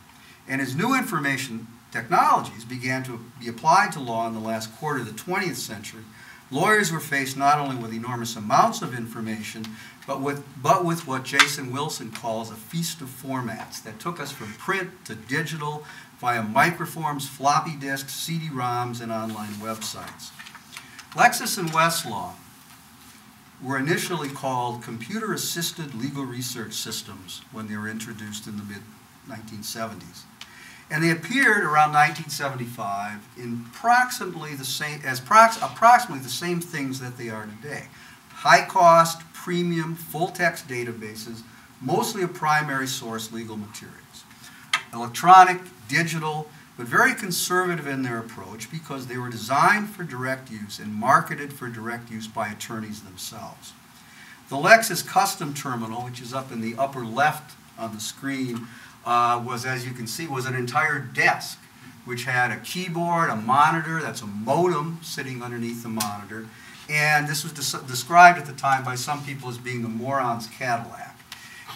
and as new information technologies began to be applied to law in the last quarter of the 20th century, lawyers were faced not only with enormous amounts of information, but with, but with what Jason Wilson calls a feast of formats that took us from print to digital via microforms, floppy disks, CD-ROMs, and online websites. Lexis and Westlaw were initially called computer-assisted legal research systems when they were introduced in the mid-1970s. And they appeared around 1975 in approximately the same, as prox, approximately the same things that they are today. High cost, premium, full text databases, mostly of primary source legal materials. Electronic, digital, but very conservative in their approach because they were designed for direct use and marketed for direct use by attorneys themselves. The Lexis Custom Terminal, which is up in the upper left on the screen, uh, was, as you can see, was an entire desk, which had a keyboard, a monitor, that's a modem sitting underneath the monitor, and this was des described at the time by some people as being the moron's Cadillac.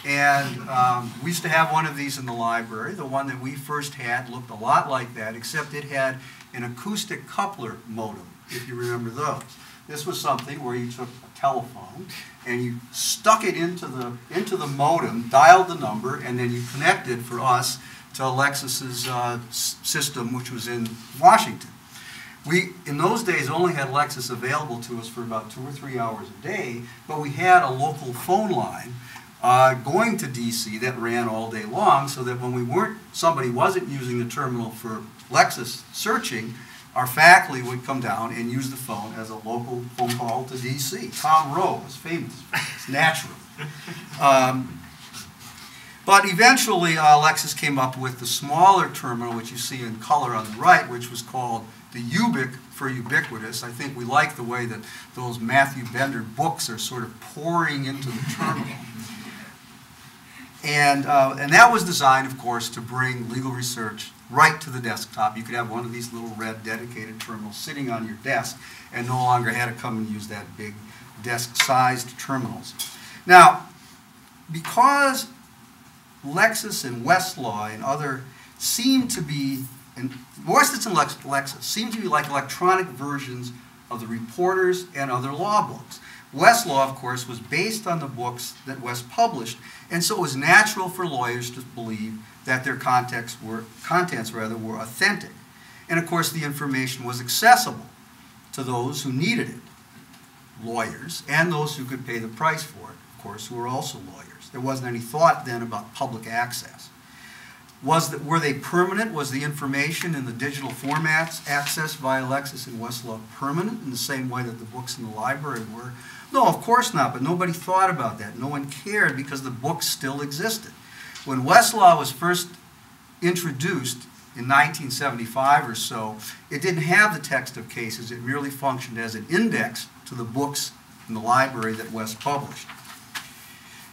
And um, we used to have one of these in the library. The one that we first had looked a lot like that, except it had an acoustic coupler modem, if you remember those. This was something where you took a telephone and you stuck it into the, into the modem, dialed the number, and then you connected for us to Lexis's uh, system, which was in Washington. We, in those days, only had Lexis available to us for about two or three hours a day, but we had a local phone line uh, going to DC that ran all day long so that when we weren't, somebody wasn't using the terminal for Lexis searching, our faculty would come down and use the phone as a local phone call to DC. Tom Rowe was famous it's natural. Um, but eventually, uh, Lexis came up with the smaller terminal, which you see in color on the right, which was called the UBIQ for ubiquitous. I think we like the way that those Matthew Bender books are sort of pouring into the terminal. [laughs] And, uh, and that was designed, of course, to bring legal research right to the desktop. You could have one of these little red dedicated terminals sitting on your desk and no longer had to come and use that big desk-sized terminals. Now, because Lexis and Westlaw and other seem to be, and Westlaw and Lex, Lexis seem to be like electronic versions of the reporters and other law books. Westlaw, of course, was based on the books that West published, and so it was natural for lawyers to believe that their were, contents rather, were authentic. And of course, the information was accessible to those who needed it, lawyers, and those who could pay the price for it, of course, who were also lawyers. There wasn't any thought then about public access. Was that, were they permanent? Was the information in the digital formats accessed via Lexis and Westlaw permanent in the same way that the books in the library were? No, of course not, but nobody thought about that. No one cared because the books still existed. When Westlaw was first introduced in 1975 or so, it didn't have the text of cases. It merely functioned as an index to the books in the library that West published.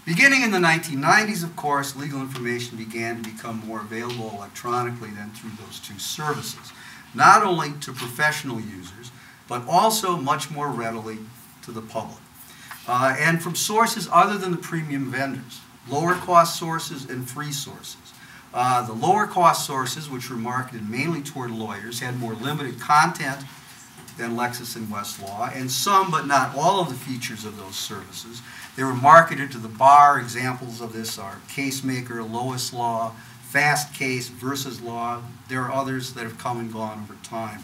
Beginning in the 1990s, of course, legal information began to become more available electronically than through those two services, not only to professional users, but also much more readily to the public. Uh, and from sources other than the premium vendors lower cost sources and free sources. Uh, the lower cost sources, which were marketed mainly toward lawyers, had more limited content than Lexis and Westlaw, and some but not all of the features of those services. They were marketed to the bar. Examples of this are Casemaker, Loislaw, Fast Case, VersusLaw. There are others that have come and gone over time.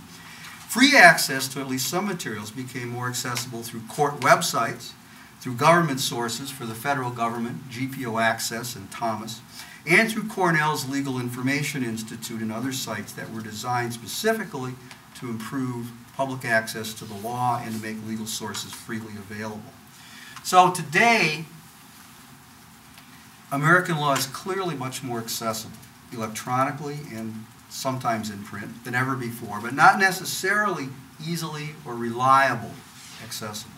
Free access to at least some materials became more accessible through court websites, through government sources for the federal government, GPO Access and Thomas, and through Cornell's Legal Information Institute and other sites that were designed specifically to improve public access to the law and to make legal sources freely available. So today, American law is clearly much more accessible electronically and sometimes in print than ever before, but not necessarily easily or reliably accessible.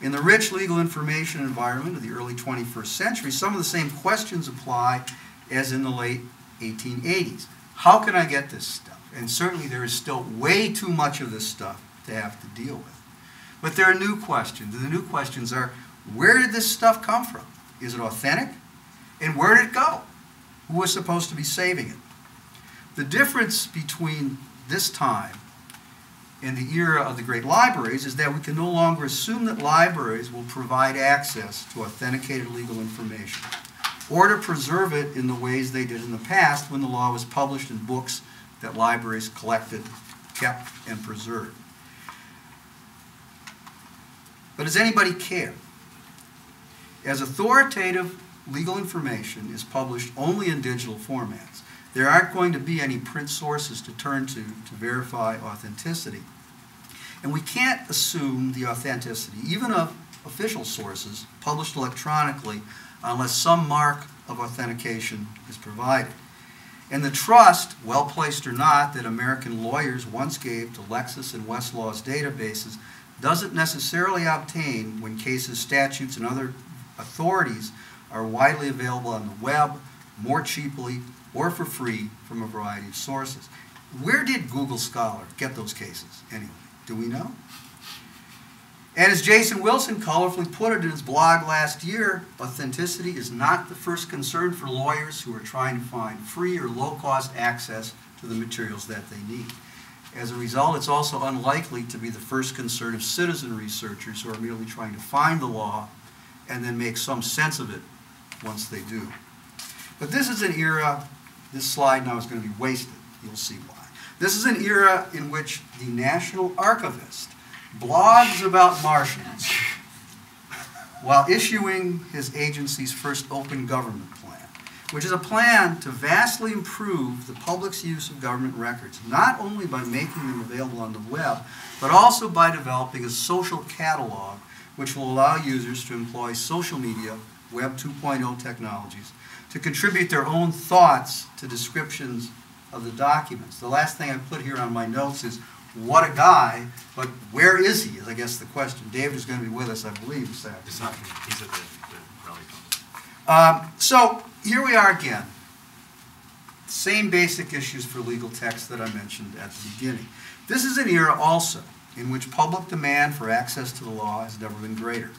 In the rich legal information environment of the early 21st century, some of the same questions apply as in the late 1880s. How can I get this stuff? And certainly there is still way too much of this stuff to have to deal with. But there are new questions, and the new questions are, where did this stuff come from? Is it authentic? And where did it go? Who was supposed to be saving it? The difference between this time in the era of the great libraries is that we can no longer assume that libraries will provide access to authenticated legal information or to preserve it in the ways they did in the past when the law was published in books that libraries collected, kept, and preserved. But does anybody care? As authoritative legal information is published only in digital formats, there aren't going to be any print sources to turn to to verify authenticity. And we can't assume the authenticity, even of official sources published electronically, unless some mark of authentication is provided. And the trust, well placed or not, that American lawyers once gave to Lexis and Westlaw's databases doesn't necessarily obtain when cases, statutes, and other authorities are widely available on the web, more cheaply, or for free from a variety of sources. Where did Google Scholar get those cases anyway? Do we know? And as Jason Wilson colorfully put it in his blog last year, authenticity is not the first concern for lawyers who are trying to find free or low-cost access to the materials that they need. As a result, it's also unlikely to be the first concern of citizen researchers who are merely trying to find the law and then make some sense of it once they do. But this is an era, this slide now is going to be wasted. You'll see why. This is an era in which the National Archivist blogs about Martians [laughs] while issuing his agency's first open government plan, which is a plan to vastly improve the public's use of government records, not only by making them available on the web, but also by developing a social catalog which will allow users to employ social media, Web 2.0 technologies, to contribute their own thoughts to descriptions of the documents. The last thing I put here on my notes is what a guy, but where is he is I guess the question. David is going to be with us, I believe, this afternoon. he's at the, the rally. Um, so here we are again. Same basic issues for legal text that I mentioned at the beginning. This is an era also in which public demand for access to the law has never been greater.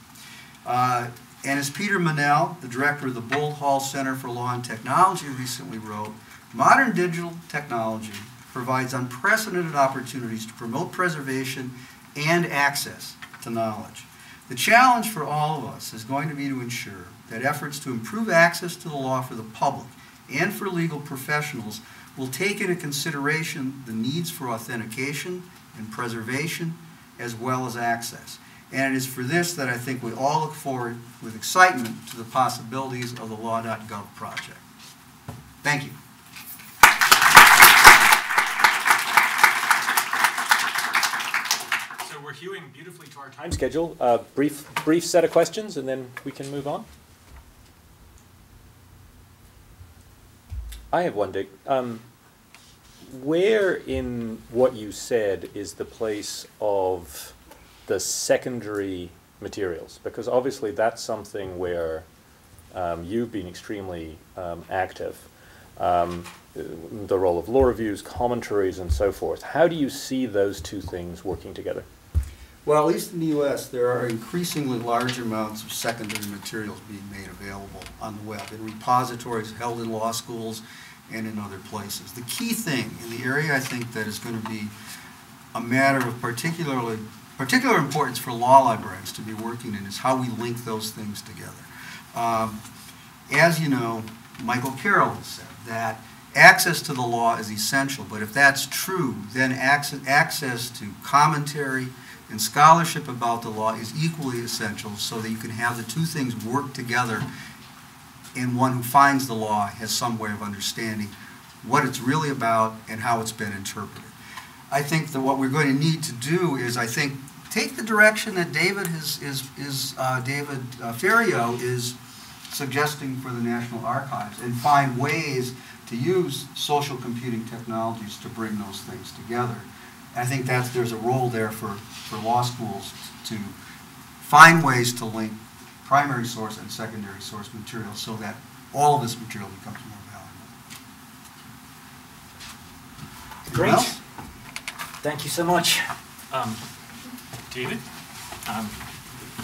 Uh, and as Peter Menell, the director of the Boalt Hall Center for Law and Technology, recently wrote, modern digital technology provides unprecedented opportunities to promote preservation and access to knowledge. The challenge for all of us is going to be to ensure that efforts to improve access to the law for the public and for legal professionals will take into consideration the needs for authentication and preservation as well as access. And it is for this that I think we all look forward with excitement to the possibilities of the law.gov project. Thank you. So we're hewing beautifully to our time schedule. Uh, brief, brief set of questions, and then we can move on. I have one, Dick. Um, where in what you said is the place of the secondary materials? Because obviously that's something where um, you've been extremely um, active. Um, the role of law reviews, commentaries, and so forth. How do you see those two things working together? Well, at least in the U.S., there are increasingly large amounts of secondary materials being made available on the web in repositories held in law schools and in other places. The key thing in the area I think that is going to be a matter of particularly particular importance for law librarians to be working in is how we link those things together. Um, as you know, Michael Carroll said that access to the law is essential, but if that's true, then access, access to commentary and scholarship about the law is equally essential so that you can have the two things work together and one who finds the law has some way of understanding what it's really about and how it's been interpreted. I think that what we're going to need to do is, I think, take the direction that David is, is, is uh, David uh, Ferriero is suggesting for the National Archives and find ways to use social computing technologies to bring those things together. I think that's, there's a role there for, for law schools to find ways to link primary source and secondary source material so that all of this material becomes more valuable. Great. Thank you so much. Um, David, um,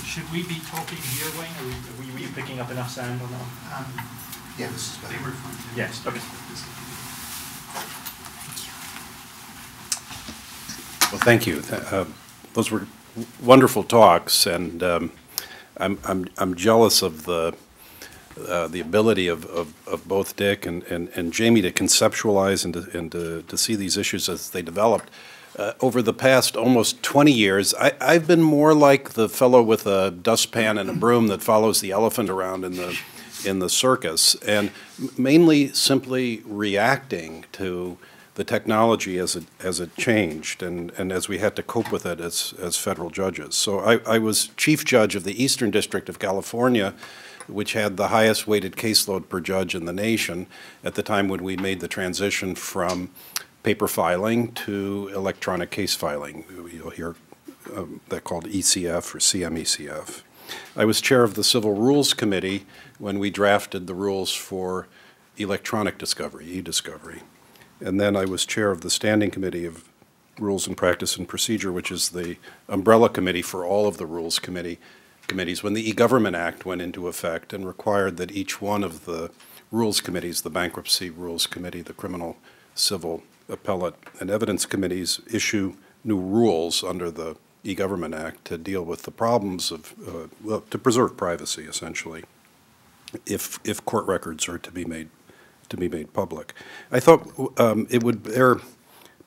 should we be talking here, Wayne? Are we, are we, were you picking up enough sound on that? Um, Yeah, this is better. Yes, okay. Well, thank you. Uh, Those were wonderful talks, and um, I'm I'm I'm jealous of the uh, the ability of, of of both Dick and and and Jamie to conceptualize and to and to to see these issues as they developed. Uh, Over the past almost 20 years, I- I've been more like the fellow with a dustpan and a broom that follows the elephant around in the in the circus, and mainly simply reacting to the technology as it, as it changed and, and as we had to cope with it as, as federal judges. So I, I was chief judge of the Eastern District of California, which had the highest weighted caseload per judge in the nation at the time when we made the transition from paper filing to electronic case filing. You'll hear um, that called ECF or CMECF. I was chair of the Civil Rules Committee when we drafted the rules for electronic discovery, e-discovery. And then I was chair of the Standing Committee of Rules and Practice and Procedure, which is the umbrella committee for all of the Rules Committee committees when the E-Government Act went into effect and required that each one of the rules committees, the Bankruptcy Rules Committee, the Criminal, Civil, Appellate, and Evidence Committees, issue new rules under the E-Government Act to deal with the problems of, uh, well, to preserve privacy, essentially, if, if court records are to be made to be made public. I thought um, it would bear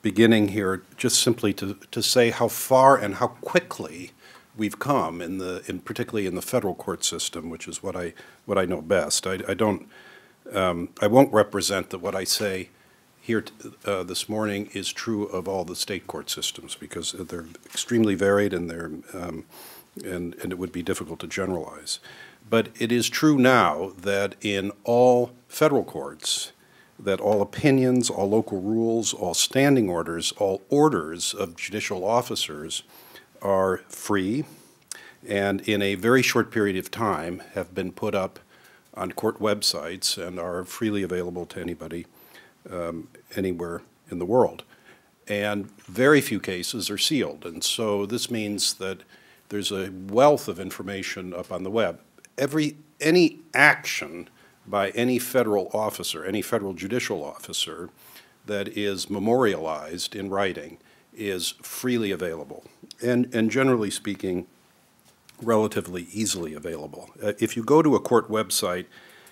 beginning here just simply to, to say how far and how quickly we've come in the, in particularly in the federal court system, which is what I, what I know best. I, I don't, um, I won't represent that what I say here uh, this morning is true of all the state court systems because they're extremely varied and they're, um, and, and it would be difficult to generalize. But it is true now that in all federal courts, that all opinions, all local rules, all standing orders, all orders of judicial officers are free and in a very short period of time have been put up on court websites and are freely available to anybody um, anywhere in the world. And very few cases are sealed. And so this means that there's a wealth of information up on the web every, any action by any federal officer, any federal judicial officer that is memorialized in writing is freely available and, and generally speaking, relatively easily available. Uh, if you go to a court website,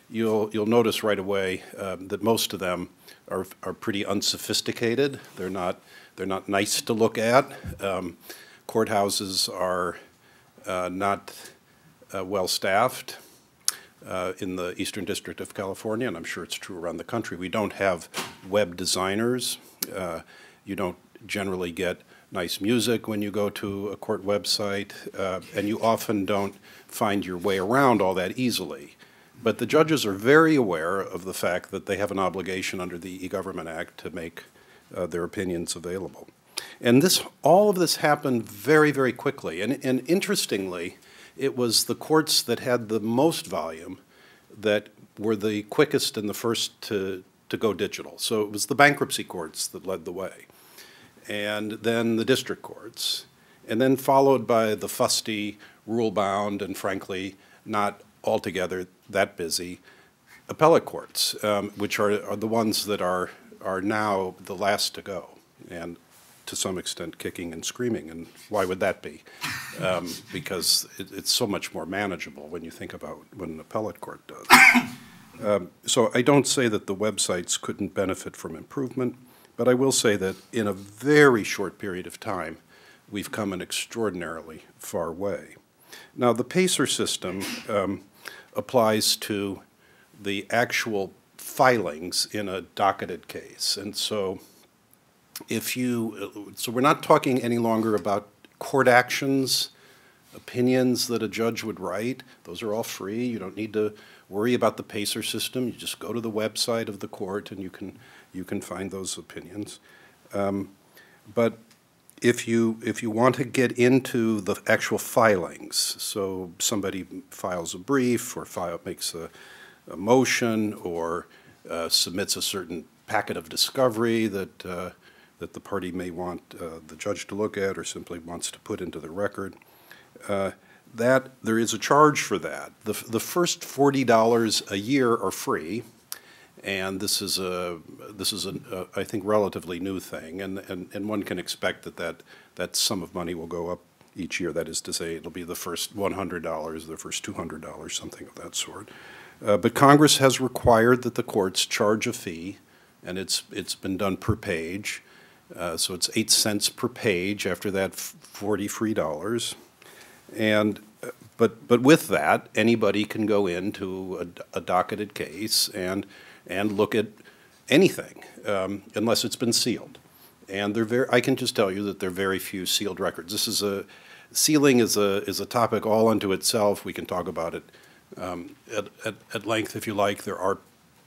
you'll, you'll notice right away um, that most of them are, are pretty unsophisticated. They're not, they're not nice to look at. Um, courthouses are uh, not uh, well-staffed uh, in the Eastern District of California, and I'm sure it's true around the country. We don't have web designers. Uh, you don't generally get nice music when you go to a court website, uh, and you often don't find your way around all that easily. But the judges are very aware of the fact that they have an obligation under the E-Government Act to make uh, their opinions available. And this, all of this happened very, very quickly. And, and interestingly, it was the courts that had the most volume that were the quickest and the first to, to go digital. So it was the bankruptcy courts that led the way, and then the district courts, and then followed by the fusty, rule bound, and frankly, not altogether that busy appellate courts, um, which are, are the ones that are, are now the last to go. And to some extent kicking and screaming. And why would that be? Um, because it, it's so much more manageable when you think about what an appellate court does. Um, so I don't say that the websites couldn't benefit from improvement, but I will say that in a very short period of time, we've come an extraordinarily far way. Now, the PACER system um, applies to the actual filings in a docketed case. And so if you, so we're not talking any longer about court actions, opinions that a judge would write. Those are all free. You don't need to worry about the PACER system. You just go to the website of the court and you can, you can find those opinions. Um, but if you, if you want to get into the actual filings, so somebody files a brief or file, makes a, a motion or uh, submits a certain packet of discovery that uh, that the party may want uh, the judge to look at or simply wants to put into the record. Uh, that there is a charge for that. The, the first forty dollars a year are free, and this is a this is a, a I think relatively new thing, and, and and one can expect that that that sum of money will go up each year. That is to say, it'll be the first one hundred dollars, the first two hundred dollars, something of that sort. Uh, but Congress has required that the courts charge a fee, and it's it's been done per page. Uh, so it's eight cents per page. After that, 40 free dollars. And but, but with that, anybody can go into a, a docketed case and, and look at anything, um, unless it's been sealed. And they're very, I can just tell you that there are very few sealed records. This is a, sealing is a, is a topic all unto itself. We can talk about it um, at, at, at length if you like. There are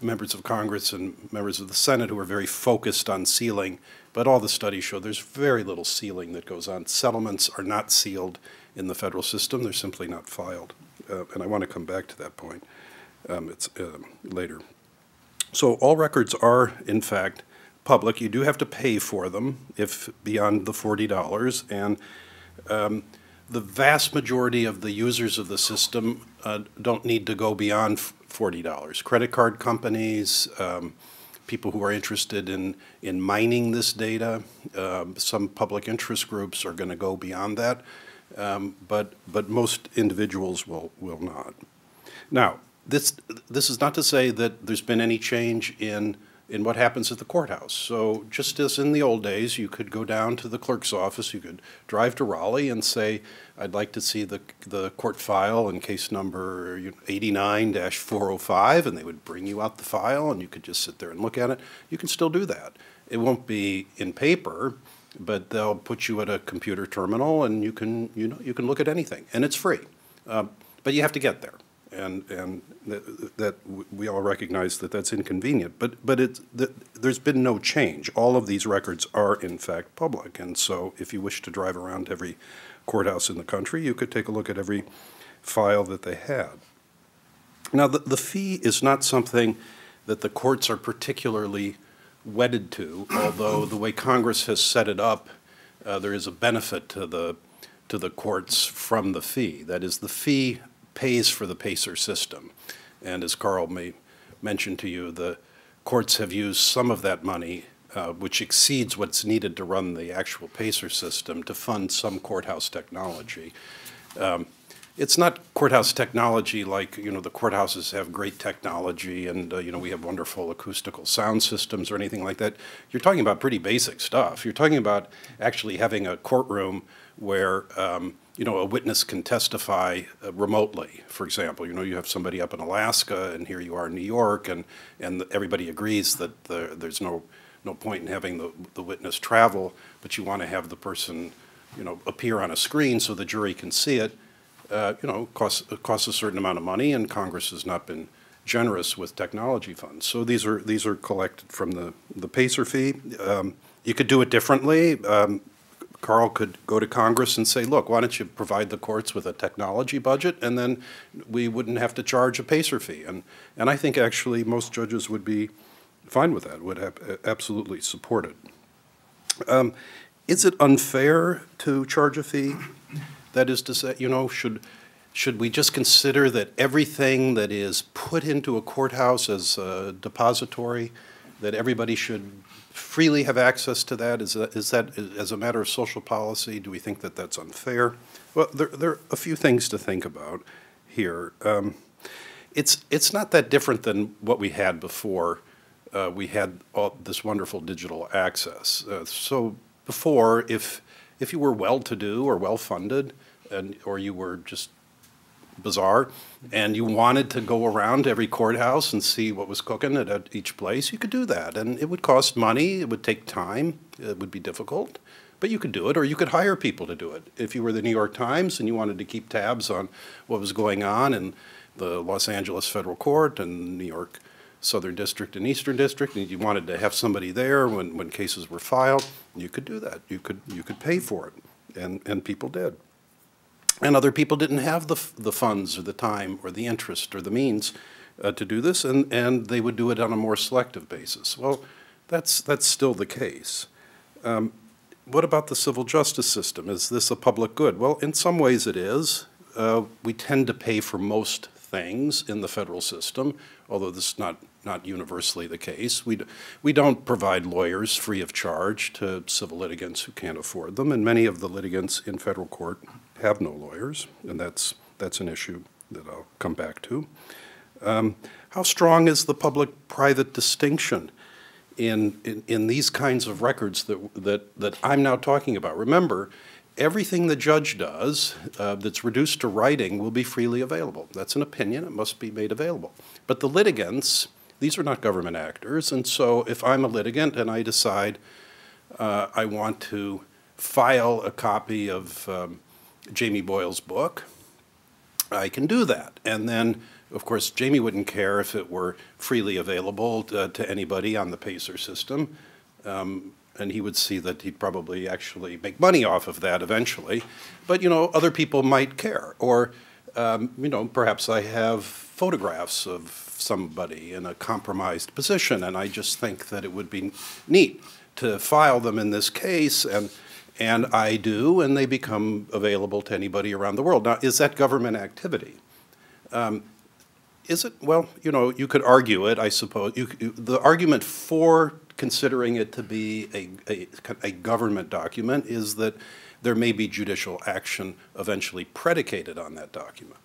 members of Congress and members of the Senate who are very focused on sealing, but all the studies show there's very little sealing that goes on. Settlements are not sealed in the federal system. They're simply not filed. Uh, and I want to come back to that point um, it's, uh, later. So all records are, in fact, public. You do have to pay for them if beyond the $40. And um, the vast majority of the users of the system uh, don't need to go beyond $40. Credit card companies, um, people who are interested in, in mining this data, um, some public interest groups are going to go beyond that, um, but, but most individuals will, will not. Now, this, this is not to say that there's been any change in in what happens at the courthouse. So just as in the old days, you could go down to the clerk's office, you could drive to Raleigh and say, I'd like to see the, the court file in case number 89-405, and they would bring you out the file, and you could just sit there and look at it. You can still do that. It won't be in paper, but they'll put you at a computer terminal, and you can, you know, you can look at anything, and it's free. Uh, but you have to get there and, and that, that we all recognize that that's inconvenient. But, but it's, there's been no change. All of these records are in fact public, and so if you wish to drive around every courthouse in the country, you could take a look at every file that they had. Now, the, the fee is not something that the courts are particularly wedded to, although the way Congress has set it up, uh, there is a benefit to the to the courts from the fee. That is, the fee pays for the PACER system. And as Carl may mention to you, the courts have used some of that money, uh, which exceeds what's needed to run the actual PACER system, to fund some courthouse technology. Um, it's not courthouse technology like, you know, the courthouses have great technology and, uh, you know, we have wonderful acoustical sound systems or anything like that. You're talking about pretty basic stuff. You're talking about actually having a courtroom where um, you know, a witness can testify uh, remotely. For example, you know, you have somebody up in Alaska, and here you are in New York, and and everybody agrees that the, there's no no point in having the the witness travel, but you want to have the person, you know, appear on a screen so the jury can see it. Uh, you know, costs costs a certain amount of money, and Congress has not been generous with technology funds. So these are these are collected from the the PACER fee. Um, you could do it differently. Um, Carl could go to Congress and say, look, why don't you provide the courts with a technology budget, and then we wouldn't have to charge a PACER fee. And, and I think actually most judges would be fine with that, would have absolutely support it. Um, is it unfair to charge a fee? That is to say, you know, should, should we just consider that everything that is put into a courthouse as a depository, that everybody should freely have access to that? Is that, is that as a matter of social policy, do we think that that's unfair? Well, there, there are a few things to think about here. Um, it's, it's not that different than what we had before uh, we had all this wonderful digital access. Uh, so before, if, if you were well-to-do or well-funded, and, or you were just bizarre, and you wanted to go around every courthouse and see what was cooking at, at each place, you could do that. And it would cost money, it would take time, it would be difficult, but you could do it, or you could hire people to do it. If you were the New York Times and you wanted to keep tabs on what was going on in the Los Angeles Federal Court and New York Southern District and Eastern District, and you wanted to have somebody there when, when cases were filed, you could do that. You could, you could pay for it, and, and people did. And other people didn't have the, the funds or the time or the interest or the means uh, to do this, and, and they would do it on a more selective basis. Well, that's, that's still the case. Um, what about the civil justice system? Is this a public good? Well, in some ways it is. Uh, we tend to pay for most things in the federal system, although this is not, not universally the case. We, we don't provide lawyers free of charge to civil litigants who can't afford them, and many of the litigants in federal court have no lawyers, and that's, that's an issue that I'll come back to. Um, how strong is the public-private distinction in, in, in, these kinds of records that, that, that I'm now talking about? Remember, everything the judge does uh, that's reduced to writing will be freely available. That's an opinion, it must be made available. But the litigants, these are not government actors, and so if I'm a litigant and I decide uh, I want to file a copy of um, Jamie Boyle's book, I can do that. And then, of course, Jamie wouldn't care if it were freely available to, to anybody on the PACER system. Um, and he would see that he'd probably actually make money off of that eventually. But, you know, other people might care. Or, um, you know, perhaps I have photographs of somebody in a compromised position, and I just think that it would be neat to file them in this case, and, and I do, and they become available to anybody around the world. Now, is that government activity? Um, is it? Well, you know, you could argue it, I suppose. You, you, the argument for considering it to be a, a, a government document is that there may be judicial action eventually predicated on that document.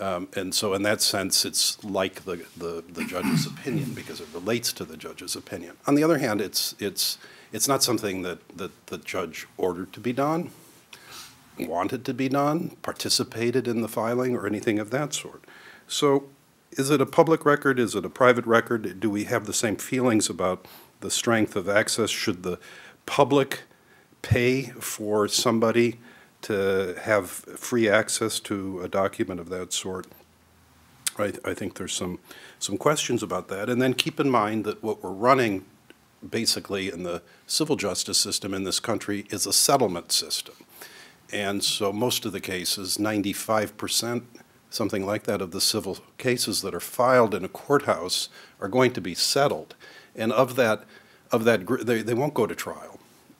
Um, and so in that sense, it's like the, the, the, judge's [clears throat] opinion because it relates to the judge's opinion. On the other hand, it's, it's, it's not something that, that the judge ordered to be done, wanted to be done, participated in the filing, or anything of that sort. So is it a public record? Is it a private record? Do we have the same feelings about the strength of access? Should the public pay for somebody to have free access to a document of that sort. I, I think there's some, some questions about that. And then keep in mind that what we're running basically in the civil justice system in this country is a settlement system. And so most of the cases, 95%, something like that, of the civil cases that are filed in a courthouse are going to be settled. And of that, of that they, they won't go to trial.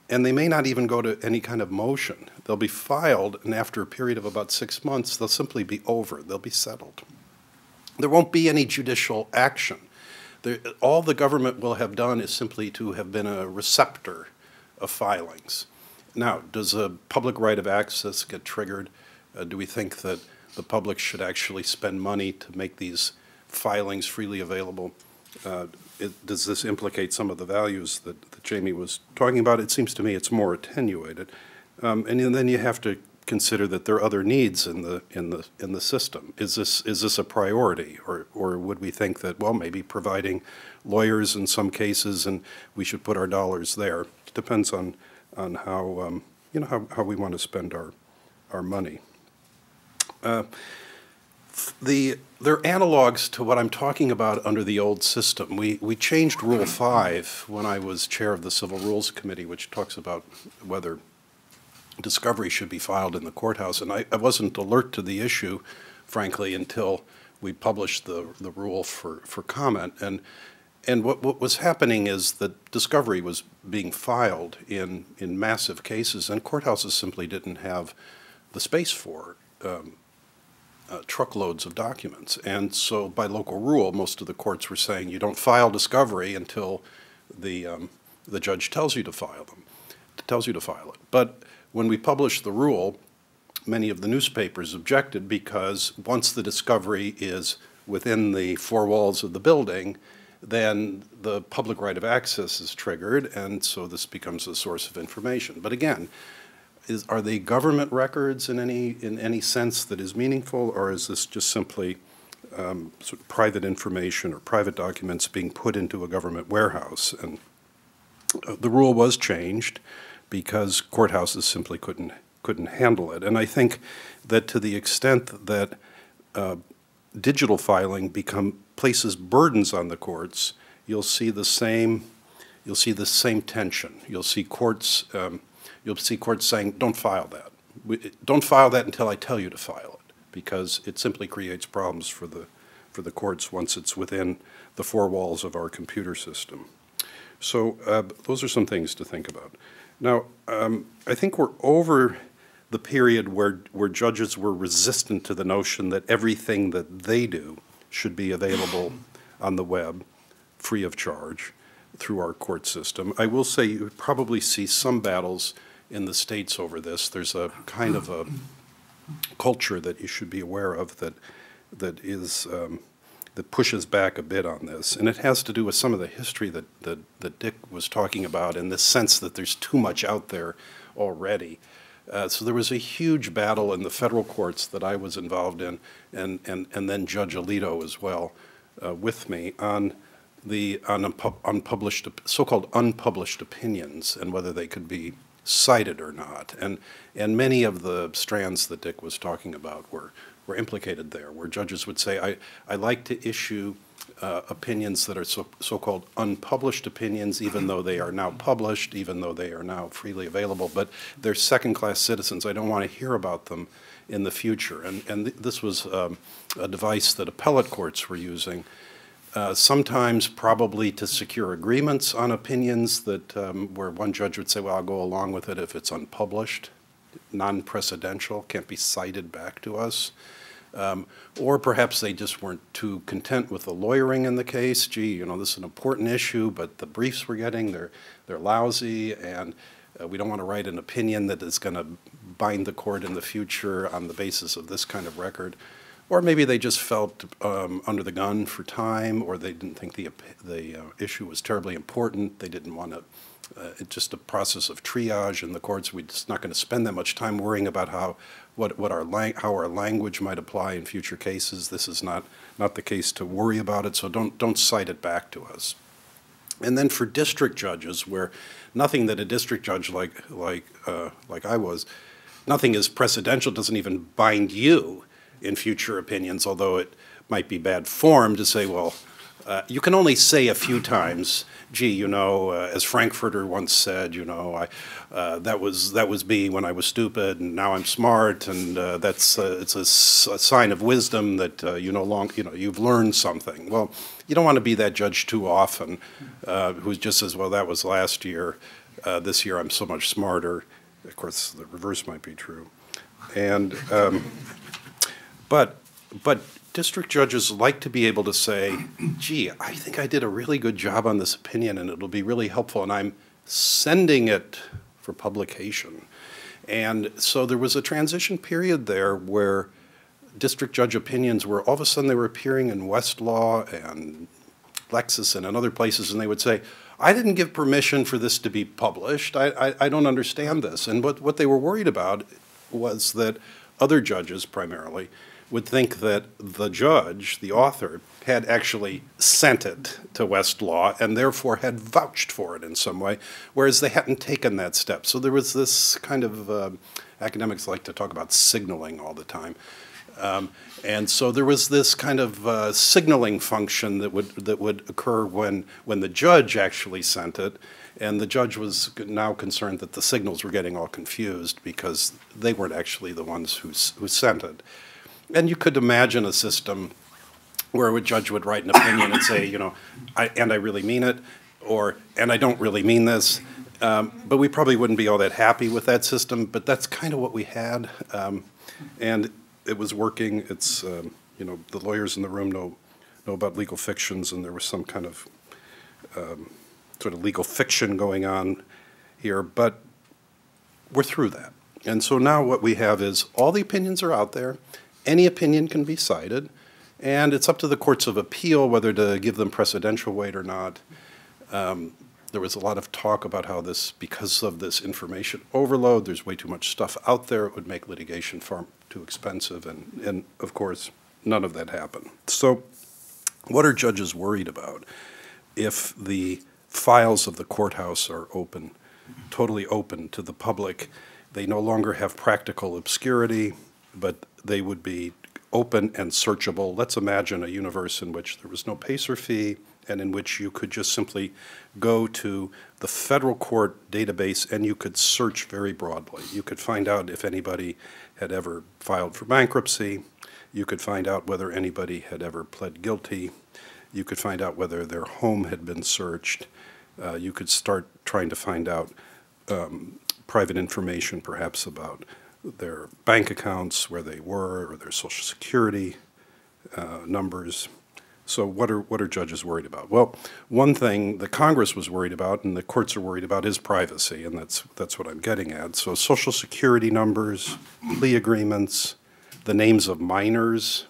And they may not even go to any kind of motion. They'll be filed, and after a period of about six months, they'll simply be over. They'll be settled. There won't be any judicial action. There, all the government will have done is simply to have been a receptor of filings. Now, does a public right of access get triggered? Uh, do we think that the public should actually spend money to make these filings freely available? Uh, it, does this implicate some of the values that, that, Jamie was talking about? It seems to me it's more attenuated. Um, and then you have to consider that there are other needs in the in the in the system. Is this is this a priority, or or would we think that well maybe providing lawyers in some cases and we should put our dollars there? It depends on on how um, you know how, how we want to spend our our money. Uh, the they're analogs to what I'm talking about under the old system. We we changed Rule Five when I was chair of the Civil Rules Committee, which talks about whether discovery should be filed in the courthouse. And I, I wasn't alert to the issue, frankly, until we published the the rule for for comment. And and what, what was happening is that discovery was being filed in in massive cases, and courthouses simply didn't have the space for. Um, uh, truckloads of documents. And so by local rule, most of the courts were saying you don't file discovery until the, um, the judge tells you to file them, tells you to file it. But when we published the rule, many of the newspapers objected because once the discovery is within the four walls of the building, then the public right of access is triggered, and so this becomes a source of information. But again, is, are they government records in any, in any sense that is meaningful, or is this just simply um, sort of private information or private documents being put into a government warehouse? And uh, the rule was changed because courthouses simply couldn't couldn't handle it. And I think that to the extent that uh, digital filing become places burdens on the courts, you'll see the same you'll see the same tension. You'll see courts um, you'll see courts saying, don't file that. We, don't file that until I tell you to file it, because it simply creates problems for the, for the courts once it's within the four walls of our computer system. So uh, those are some things to think about. Now, um, I think we're over the period where, where judges were resistant to the notion that everything that they do should be available [sighs] on the web, free of charge, through our court system. I will say you probably see some battles in the states over this. There's a kind of a culture that you should be aware of that that is um, that pushes back a bit on this, and it has to do with some of the history that, that that Dick was talking about, in the sense that there's too much out there already. Uh, so there was a huge battle in the federal courts that I was involved in, and, and, and then Judge Alito as well uh, with me on the on unpublished, so-called unpublished opinions and whether they could be cited or not. And, and many of the strands that Dick was talking about were, were implicated there, where judges would say, I, I like to issue uh, opinions that are so, so-called unpublished opinions, even though they are now published, even though they are now freely available, but they're second-class citizens. I don't want to hear about them in the future. And, and th- this was um, a device that appellate courts were using, uh, sometimes probably to secure agreements on opinions that, um, where one judge would say, well, I'll go along with it if it's unpublished, non-precedential, can't be cited back to us. Um, Or perhaps they just weren't too content with the lawyering in the case. Gee, you know, this is an important issue, but the briefs we're getting, they're, they're lousy, and uh, we don't want to write an opinion that is going to bind the court in the future on the basis of this kind of record. Or maybe they just felt um, under the gun for time, or they didn't think the, the uh, issue was terribly important. They didn't want to, uh, it's just a process of triage in the courts. We're just not going to spend that much time worrying about how, what, what our how our language might apply in future cases. This is not, not the case to worry about it, so don't, don't cite it back to us. And then for district judges, where nothing that a district judge like, like, uh, like I was, nothing is precedential, doesn't even bind you in future opinions, although it might be bad form to say, well, uh, you can only say a few times, gee, you know, uh, as Frankfurter once said, you know, I, uh, that was that was me when I was stupid, and now I'm smart, and uh, that's uh, it's a, sign of wisdom that uh, you no long, you know, you've learned something. Well, you don't want to be that judge too often, who just says, well, that was last year, this year I'm so much smarter. Of course, the reverse might be true, and. Um, but, but district judges like to be able to say, gee, I think I did a really good job on this opinion and it'll be really helpful and I'm sending it for publication. And so there was a transition period there where district judge opinions were, all of a sudden they were appearing in Westlaw and Lexis and in other places, and they would say, I didn't give permission for this to be published. I, I, I don't understand this. And what, what they were worried about was that other judges primarily would think that the judge, the author, had actually sent it to Westlaw and therefore had vouched for it in some way, whereas they hadn't taken that step. So there was this kind of, uh, academics like to talk about signaling all the time. Um, and so there was this kind of uh, signaling function that would that would occur when when the judge actually sent it, and the judge was now concerned that the signals were getting all confused because they weren't actually the ones who who sent it. And you could imagine a system where a judge would write an opinion and say, you know, I, and I really mean it, or and I don't really mean this. Um, but we probably wouldn't be all that happy with that system. But that's kind of what we had, um, and it was working. It's um, you know the lawyers in the room know know about legal fictions, and there was some kind of um, sort of legal fiction going on here. But we're through that, and so now what we have is all the opinions are out there. Any opinion can be cited, and it's up to the courts of appeal whether to give them precedential weight or not. Um, there was a lot of talk about how this, because of this information overload, there's way too much stuff out there, it would make litigation far too expensive, and, and of course, none of that happened. So, what are judges worried about if the files of the courthouse are open, totally open to the public? They no longer have practical obscurity, but they would be open and searchable. Let's imagine a universe in which there was no pacer fee and in which you could just simply go to the federal court database and you could search very broadly. You could find out if anybody had ever filed for bankruptcy. You could find out whether anybody had ever pled guilty. You could find out whether their home had been searched. Uh, you could start trying to find out um, private information, perhaps about their bank accounts, where they were, or their social security uh, numbers. So what are, what are judges worried about? Well, one thing the Congress was worried about and the courts are worried about is privacy, and that's, that's what I'm getting at. So social security numbers, plea agreements, the names of minors,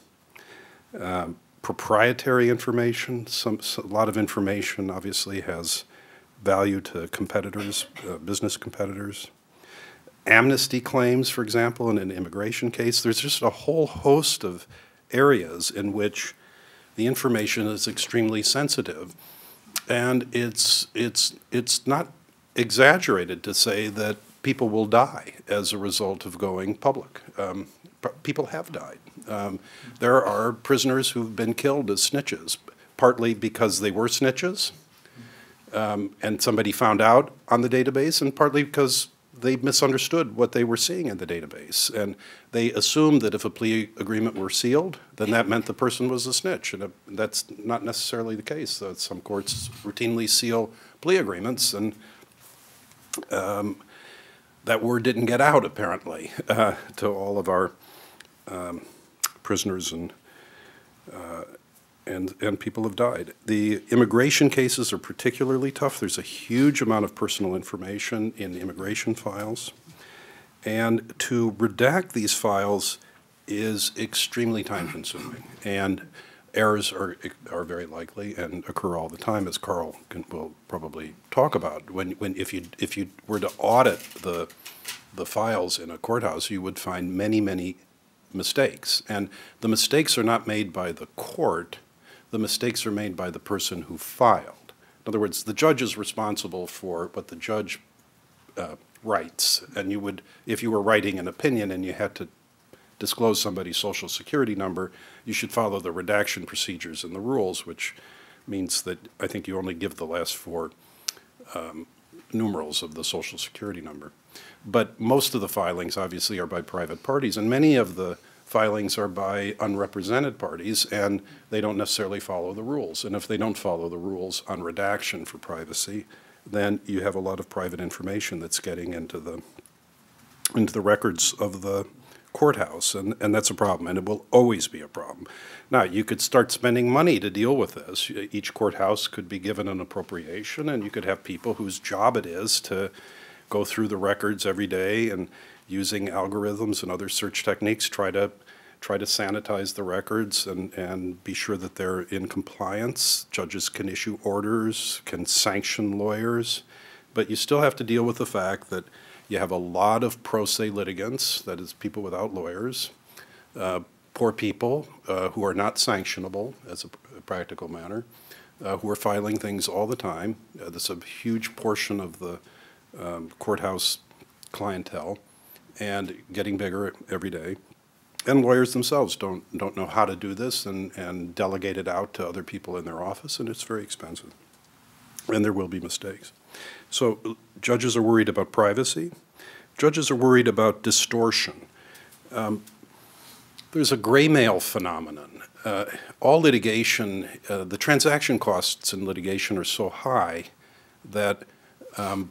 um, proprietary information. Some, a lot of information obviously has value to competitors, uh, business competitors. Amnesty claims, for example, in an immigration case. There's just a whole host of areas in which the information is extremely sensitive. And it's, it's, it's not exaggerated to say that people will die as a result of going public. Um, people have died. Um, there are prisoners who've been killed as snitches, partly because they were snitches, um, and somebody found out on the database, and partly because they misunderstood what they were seeing in the database. And they assumed that if a plea agreement were sealed, then that meant the person was a snitch. And that's not necessarily the case. Some courts routinely seal plea agreements, and um, that word didn't get out, apparently, [laughs] uh, to all of our um, prisoners and uh, and, and people have died. The immigration cases are particularly tough. There's a huge amount of personal information in the immigration files. And to redact these files is extremely time consuming. And errors are, are very likely and occur all the time, as Carl can, will probably talk about. When, when if, you, if you were to audit the, the files in a courthouse, you would find many, many mistakes. And the mistakes are not made by the court, the mistakes are made by the person who filed. In other words, the judge is responsible for what the judge uh, writes. And you would, if you were writing an opinion and you had to disclose somebody's social security number, you should follow the redaction procedures and the rules, which means that I think you only give the last four um, numerals of the social security number. But most of the filings, obviously, are by private parties, and many of the filings are by unrepresented parties, and they don't necessarily follow the rules. And if they don't follow the rules on redaction for privacy, then you have a lot of private information that's getting into the into the records of the courthouse, and, and that's a problem, and it will always be a problem. Now, you could start spending money to deal with this. Each courthouse could be given an appropriation, and you could have people whose job it is to go through the records every day and using algorithms and other search techniques, try to try to sanitize the records and, and be sure that they're in compliance. Judges can issue orders, can sanction lawyers, but you still have to deal with the fact that you have a lot of pro se litigants, that is, people without lawyers, uh, poor people uh, who are not sanctionable as a, a practical matter, uh, who are filing things all the time. Uh, that's a huge portion of the um, courthouse clientele and getting bigger every day. And lawyers themselves don't, don't know how to do this and, and delegate it out to other people in their office, and it's very expensive. And there will be mistakes. So judges are worried about privacy. Judges are worried about distortion. Um, there's a gray mail phenomenon. Uh, all litigation, uh, the transaction costs in litigation are so high that um,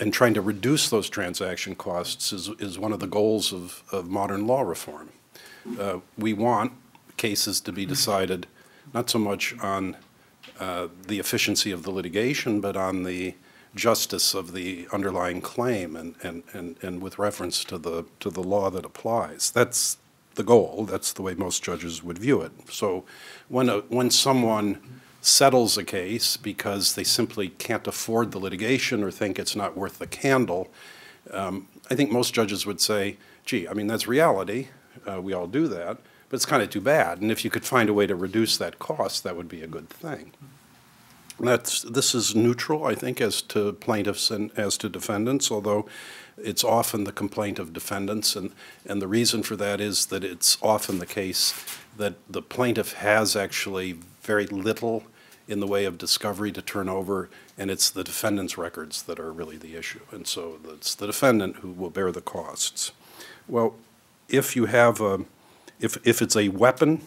and trying to reduce those transaction costs is, is one of the goals of, of modern law reform. Uh, we want cases to be decided not so much on uh, the efficiency of the litigation, but on the justice of the underlying claim and, and, and, and with reference to the, to the law that applies. That's the goal. That's the way most judges would view it. So when, a, when someone settles a case because they simply can't afford the litigation or think it's not worth the candle, um, I think most judges would say, gee, I mean, that's reality. Uh, we all do that, but it's kind of too bad. And if you could find a way to reduce that cost, that would be a good thing. That's, this is neutral, I think, as to plaintiffs and as to defendants, although it's often the complaint of defendants. And, and the reason for that is that it's often the case that the plaintiff has actually very little in the way of discovery to turn over, and it's the defendant's records that are really the issue. And so it's the defendant who will bear the costs. Well, if you have a, if, if it's a weapon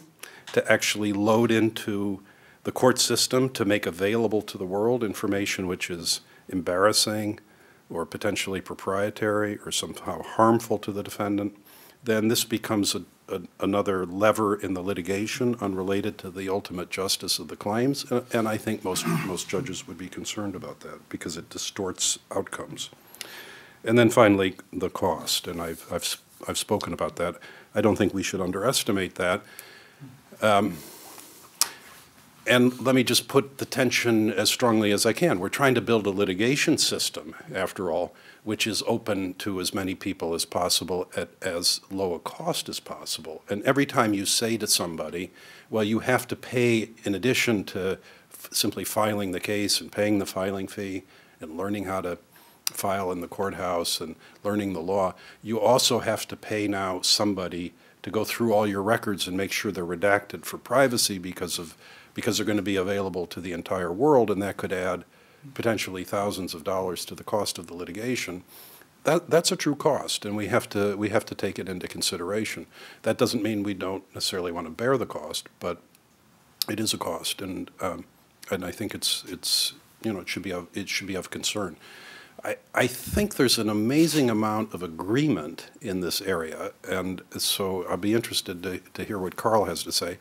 to actually load into the court system to make available to the world information which is embarrassing or potentially proprietary or somehow harmful to the defendant, then this becomes a, a, another lever in the litigation unrelated to the ultimate justice of the claims. Uh, and I think most, most judges would be concerned about that because it distorts outcomes. And then finally, the cost. And I've, I've, I've spoken about that. I don't think we should underestimate that. Um, and let me just put the tension as strongly as I can. We're trying to build a litigation system, after all, which is open to as many people as possible at as low a cost as possible. And every time you say to somebody, well, you have to pay, in addition to simply filing the case and paying the filing fee and learning how to file in the courthouse and learning the law, you also have to pay now somebody to go through all your records and make sure they're redacted for privacy because of because they're going to be available to the entire world, and that could add potentially thousands of dollars to the cost of the litigation. That, that's a true cost, and we have to we have to take it into consideration. That doesn't mean we don't necessarily want to bear the cost, but it is a cost, and um, and I think it's it's you know it should be of, it should be of concern. I, I think there's an amazing amount of agreement in this area, and so I'll be interested to, to hear what Carl has to say.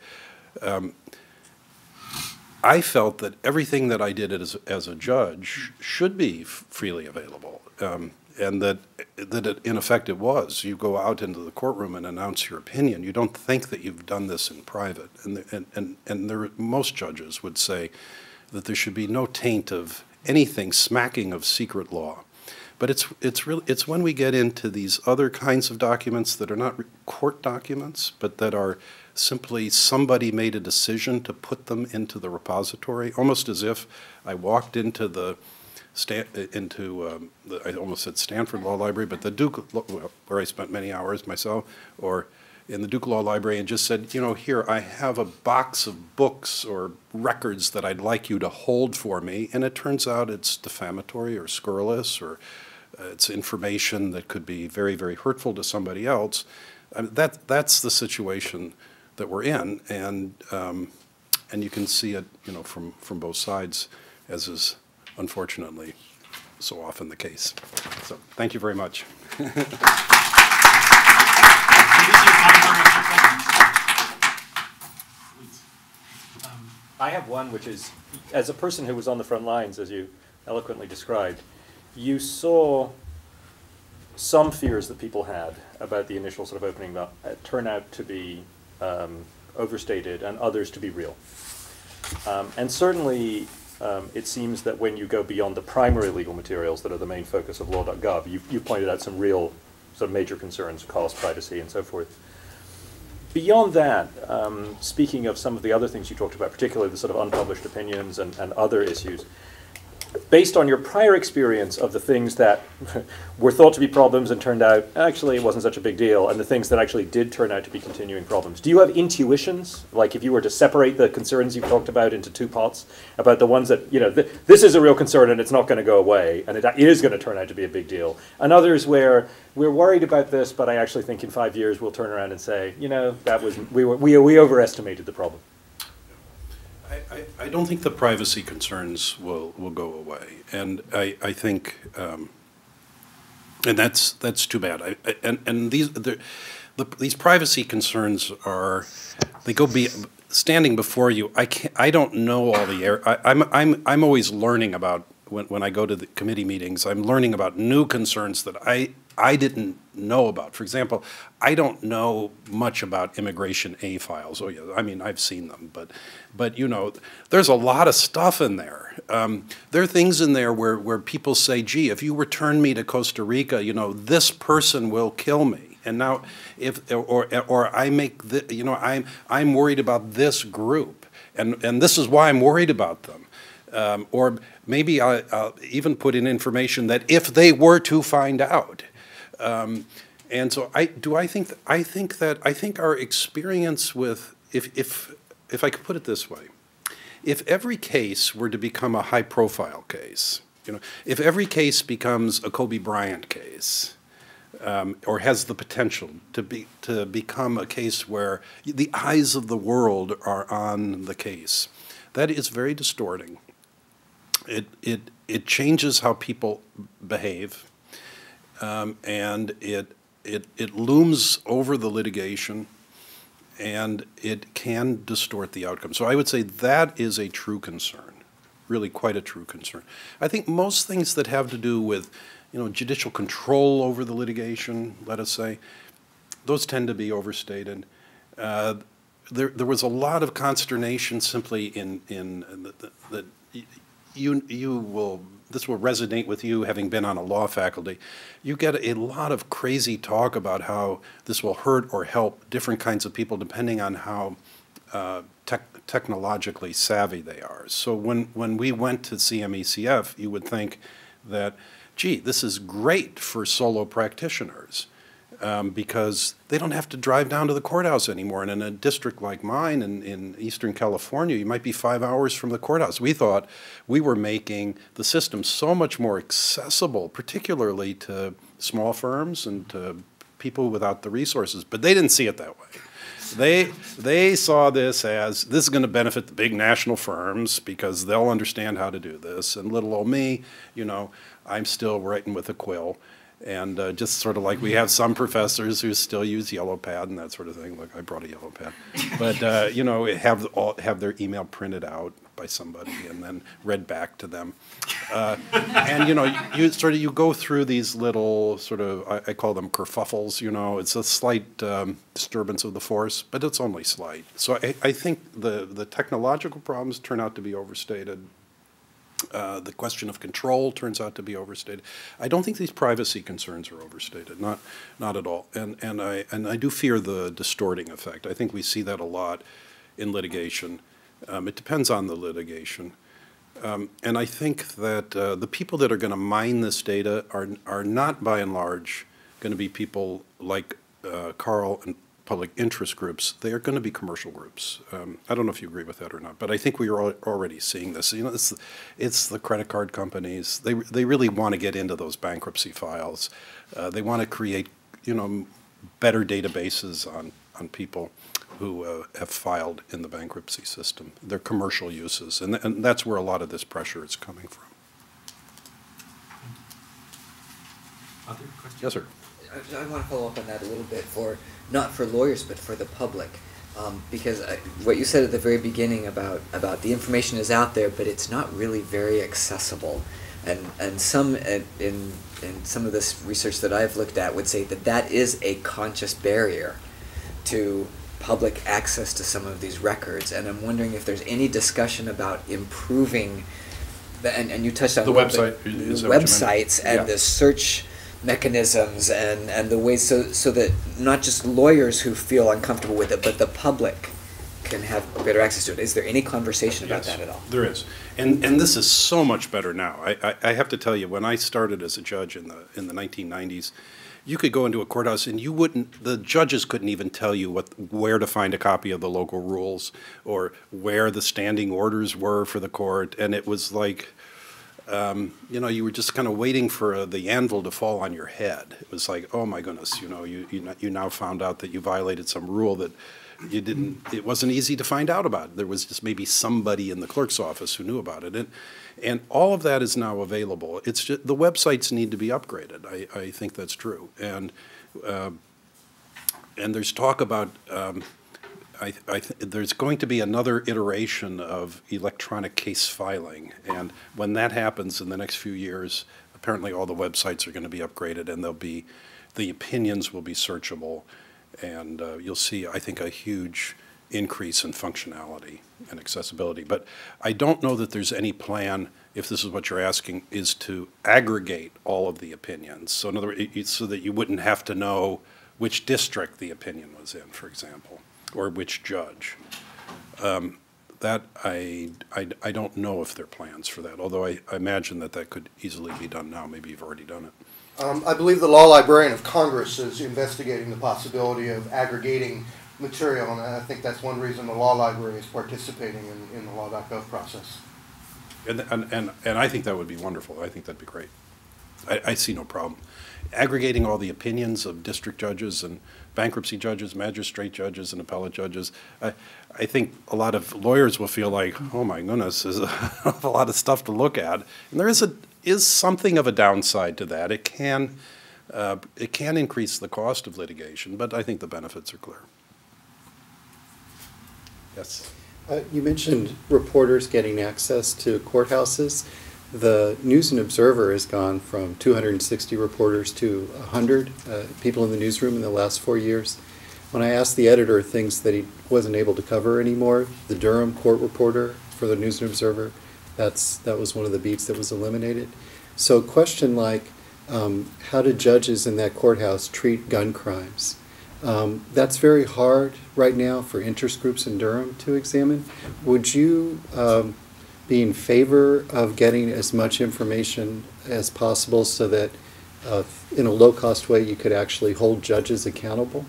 Um, I felt that everything that I did as, as a judge should be freely available. Um, and that, that it, in effect it was. You go out into the courtroom and announce your opinion. You don't think that you've done this in private. And, and, and, and there, most judges would say that there should be no taint of anything smacking of secret law. But it's, it's, really, it's when we get into these other kinds of documents that are not court documents, but that are simply somebody made a decision to put them into the repository, almost as if I walked into the Stan, into um, the, I almost said Stanford Law Library, but the Duke, where I spent many hours myself, or in the Duke Law Library, and just said, you know, here I have a box of books or records that I'd like you to hold for me, and it turns out it's defamatory or scurrilous or uh, it's information that could be very, very hurtful to somebody else. I mean, that that's the situation that we're in, and um, and you can see it, you know, from from both sides, as is unfortunately so often the case. So, thank you very much. I have one which is, as a person who was on the front lines, as you eloquently described, you saw some fears that people had about the initial sort of opening up uh, turn out to be um, overstated and others to be real. Um, and certainly, um, it seems that when you go beyond the primary legal materials that are the main focus of law.gov, you, you pointed out some real, some major concerns, cost, privacy, and so forth. Beyond that, um, speaking of some of the other things you talked about, particularly the sort of unpublished opinions and, and other issues, based on your prior experience of the things that [laughs] were thought to be problems and turned out actually it wasn't such a big deal, and the things that actually did turn out to be continuing problems, do you have intuitions? Like if you were to separate the concerns you've talked about into two pots, about the ones that, you know, th- this is a real concern and it's not going to go away, and it is going to turn out to be a big deal, and others where we're worried about this, but I actually think in five years we'll turn around and say, you know, that was, we, were, we, we overestimated the problem. I, I, don't think the privacy concerns will, will go away, and I, I think, um, and that's, that's too bad. I, I- and, and these, the, the, these privacy concerns are, they go be, standing before you, I can't, I don't know all the, air- I, I'm, I'm, I'm always learning about, when, when I go to the committee meetings, I'm learning about new concerns that I, I didn't know about. For example, I don't know much about immigration A files. Oh, yeah, I mean, I've seen them, but, but you know, there's a lot of stuff in there. Um, there are things in there where, where people say, gee, if you return me to Costa Rica, you know, this person will kill me. And now, if, or, or I make, the, you know, I'm, I'm worried about this group, and, and this is why I'm worried about them. Um, or maybe I, I'll even put in information that if they were to find out, um, and so I do I think I think that I think our experience with if if if I could put it this way, if every case were to become a high profile case, you know, if every case becomes a Kobe Bryant case, um, or has the potential to be to become a case where the eyes of the world are on the case, that is very distorting. It it it changes how people behave um, and it, it, it looms over the litigation, and it can distort the outcome. So I would say that is a true concern, really quite a true concern. I think most things that have to do with, you know, judicial control over the litigation, let us say, those tend to be overstated. Uh, there, there was a lot of consternation simply in, in, the- the, you, you will, this will resonate with you, having been on a law faculty. You get a lot of crazy talk about how this will hurt or help different kinds of people depending on how uh, tech, technologically savvy they are. So when, when we went to CMECF, you would think that, gee, this is great for solo practitioners um, because they don't have to drive down to the courthouse anymore. And in a district like mine in, in Eastern California, you might be five hours from the courthouse. We thought we were making the system so much more accessible, particularly to small firms and to people without the resources, but they didn't see it that way. They, they saw this as, this is going to benefit the big national firms because they'll understand how to do this. And little old me, you know, I'm still writing with a quill. And uh, just sort of like we have some professors who still use yellow pad and that sort of thing. Look, I brought a yellow pad. But, uh, [laughs] you know, have, all, have their email printed out by somebody and then read back to them. Uh, and, you know, you sort of, you go through these little sort of, I, I call them kerfuffles, you know, it's a slight um, disturbance of the force, but it's only slight. So I, I think the, the technological problems turn out to be overstated. Uh, the question of control turns out to be overstated. I don't think these privacy concerns are overstated, not, not at all. And, and, I, and I do fear the distorting effect. I think we see that a lot in litigation. Um, it depends on the litigation. Um, and I think that uh, the people that are going to mine this data are, are not by and large going to be people like uh, Carl and public interest groups. They are going to be commercial groups. Um, I don't know if you agree with that or not, but I think we are al- already seeing this. You know, it's, it's the credit card companies. They, they really want to get into those bankruptcy files. Uh, they want to create, you know, better databases on, on people who uh, have filed in the bankruptcy system, their commercial uses. And, and that's where a lot of this pressure is coming from. Other questions? Yes, sir. I, I want to follow up on that a little bit for not for lawyers but for the public, um, because I, what you said at the very beginning about about the information is out there, but it's not really very accessible, and and some in in some of this research that I've looked at would say that that is a conscious barrier to public access to some of these records, and I'm wondering if there's any discussion about improving. The, and, and you touched on The website, bit, is the that what you meant? websites and Yeah. the search mechanisms and, and the ways so so that not just lawyers who feel uncomfortable with it, but the public can have better access to it. Is there any conversation about Yes, that at all? There is. And, and this is so much better now. I, I, I have to tell you, when I started as a judge in the, in the 1990s, you could go into a courthouse and you wouldn't, the judges couldn't even tell you what, where to find a copy of the local rules or where the standing orders were for the court. And it was like, um, you know, you were just kind of waiting for uh, the anvil to fall on your head. It was like, oh my goodness, you know, you, you, you now found out that you violated some rule that you didn't, it wasn't easy to find out about. There was just maybe somebody in the clerk's office who knew about it. And, and all of that is now available. It's just, the websites need to be upgraded. I, I think that's true. And, uh, and there's talk about, um, I, I, th- there's going to be another iteration of electronic case filing. And when that happens in the next few years, apparently all the websites are going to be upgraded and they'll be, the opinions will be searchable. And uh, you'll see, I think, a huge increase in functionality and accessibility. But I don't know that there's any plan, if this is what you're asking, is to aggregate all of the opinions. So in other words, so that you wouldn't have to know which district the opinion was in, for example, or which judge. Um, That, I, I, I don't know if there are plans for that, although I, I imagine that that could easily be done now. Maybe you've already done it. Um, I believe the law librarian of Congress is investigating the possibility of aggregating material, and I think that's one reason the law library is participating in, in the law.gov process. And, and, and, and I think that would be wonderful. I think that'd be great. I, I see no problem. Aggregating all the opinions of district judges and bankruptcy judges, magistrate judges, and appellate judges, I, I think a lot of lawyers will feel like, oh my goodness, there's a, [laughs] a lot of stuff to look at. And there is a, is something of a downside to that. It can, uh, it can increase the cost of litigation, but I think the benefits are clear. Yes. Uh, You mentioned reporters getting access to courthouses. The News and Observer has gone from 260 reporters to 100 uh, people in the newsroom in the last four years. when I asked the editor things that he wasn't able to cover anymore, the Durham court reporter for the News and Observer, that's, that was one of the beats that was eliminated. So a question like, um, how do judges in that courthouse treat gun crimes? Um, that's very hard right now for interest groups in Durham to examine. Would you um, be in favor of getting as much information as possible so that uh, in a low-cost way you could actually hold judges accountable?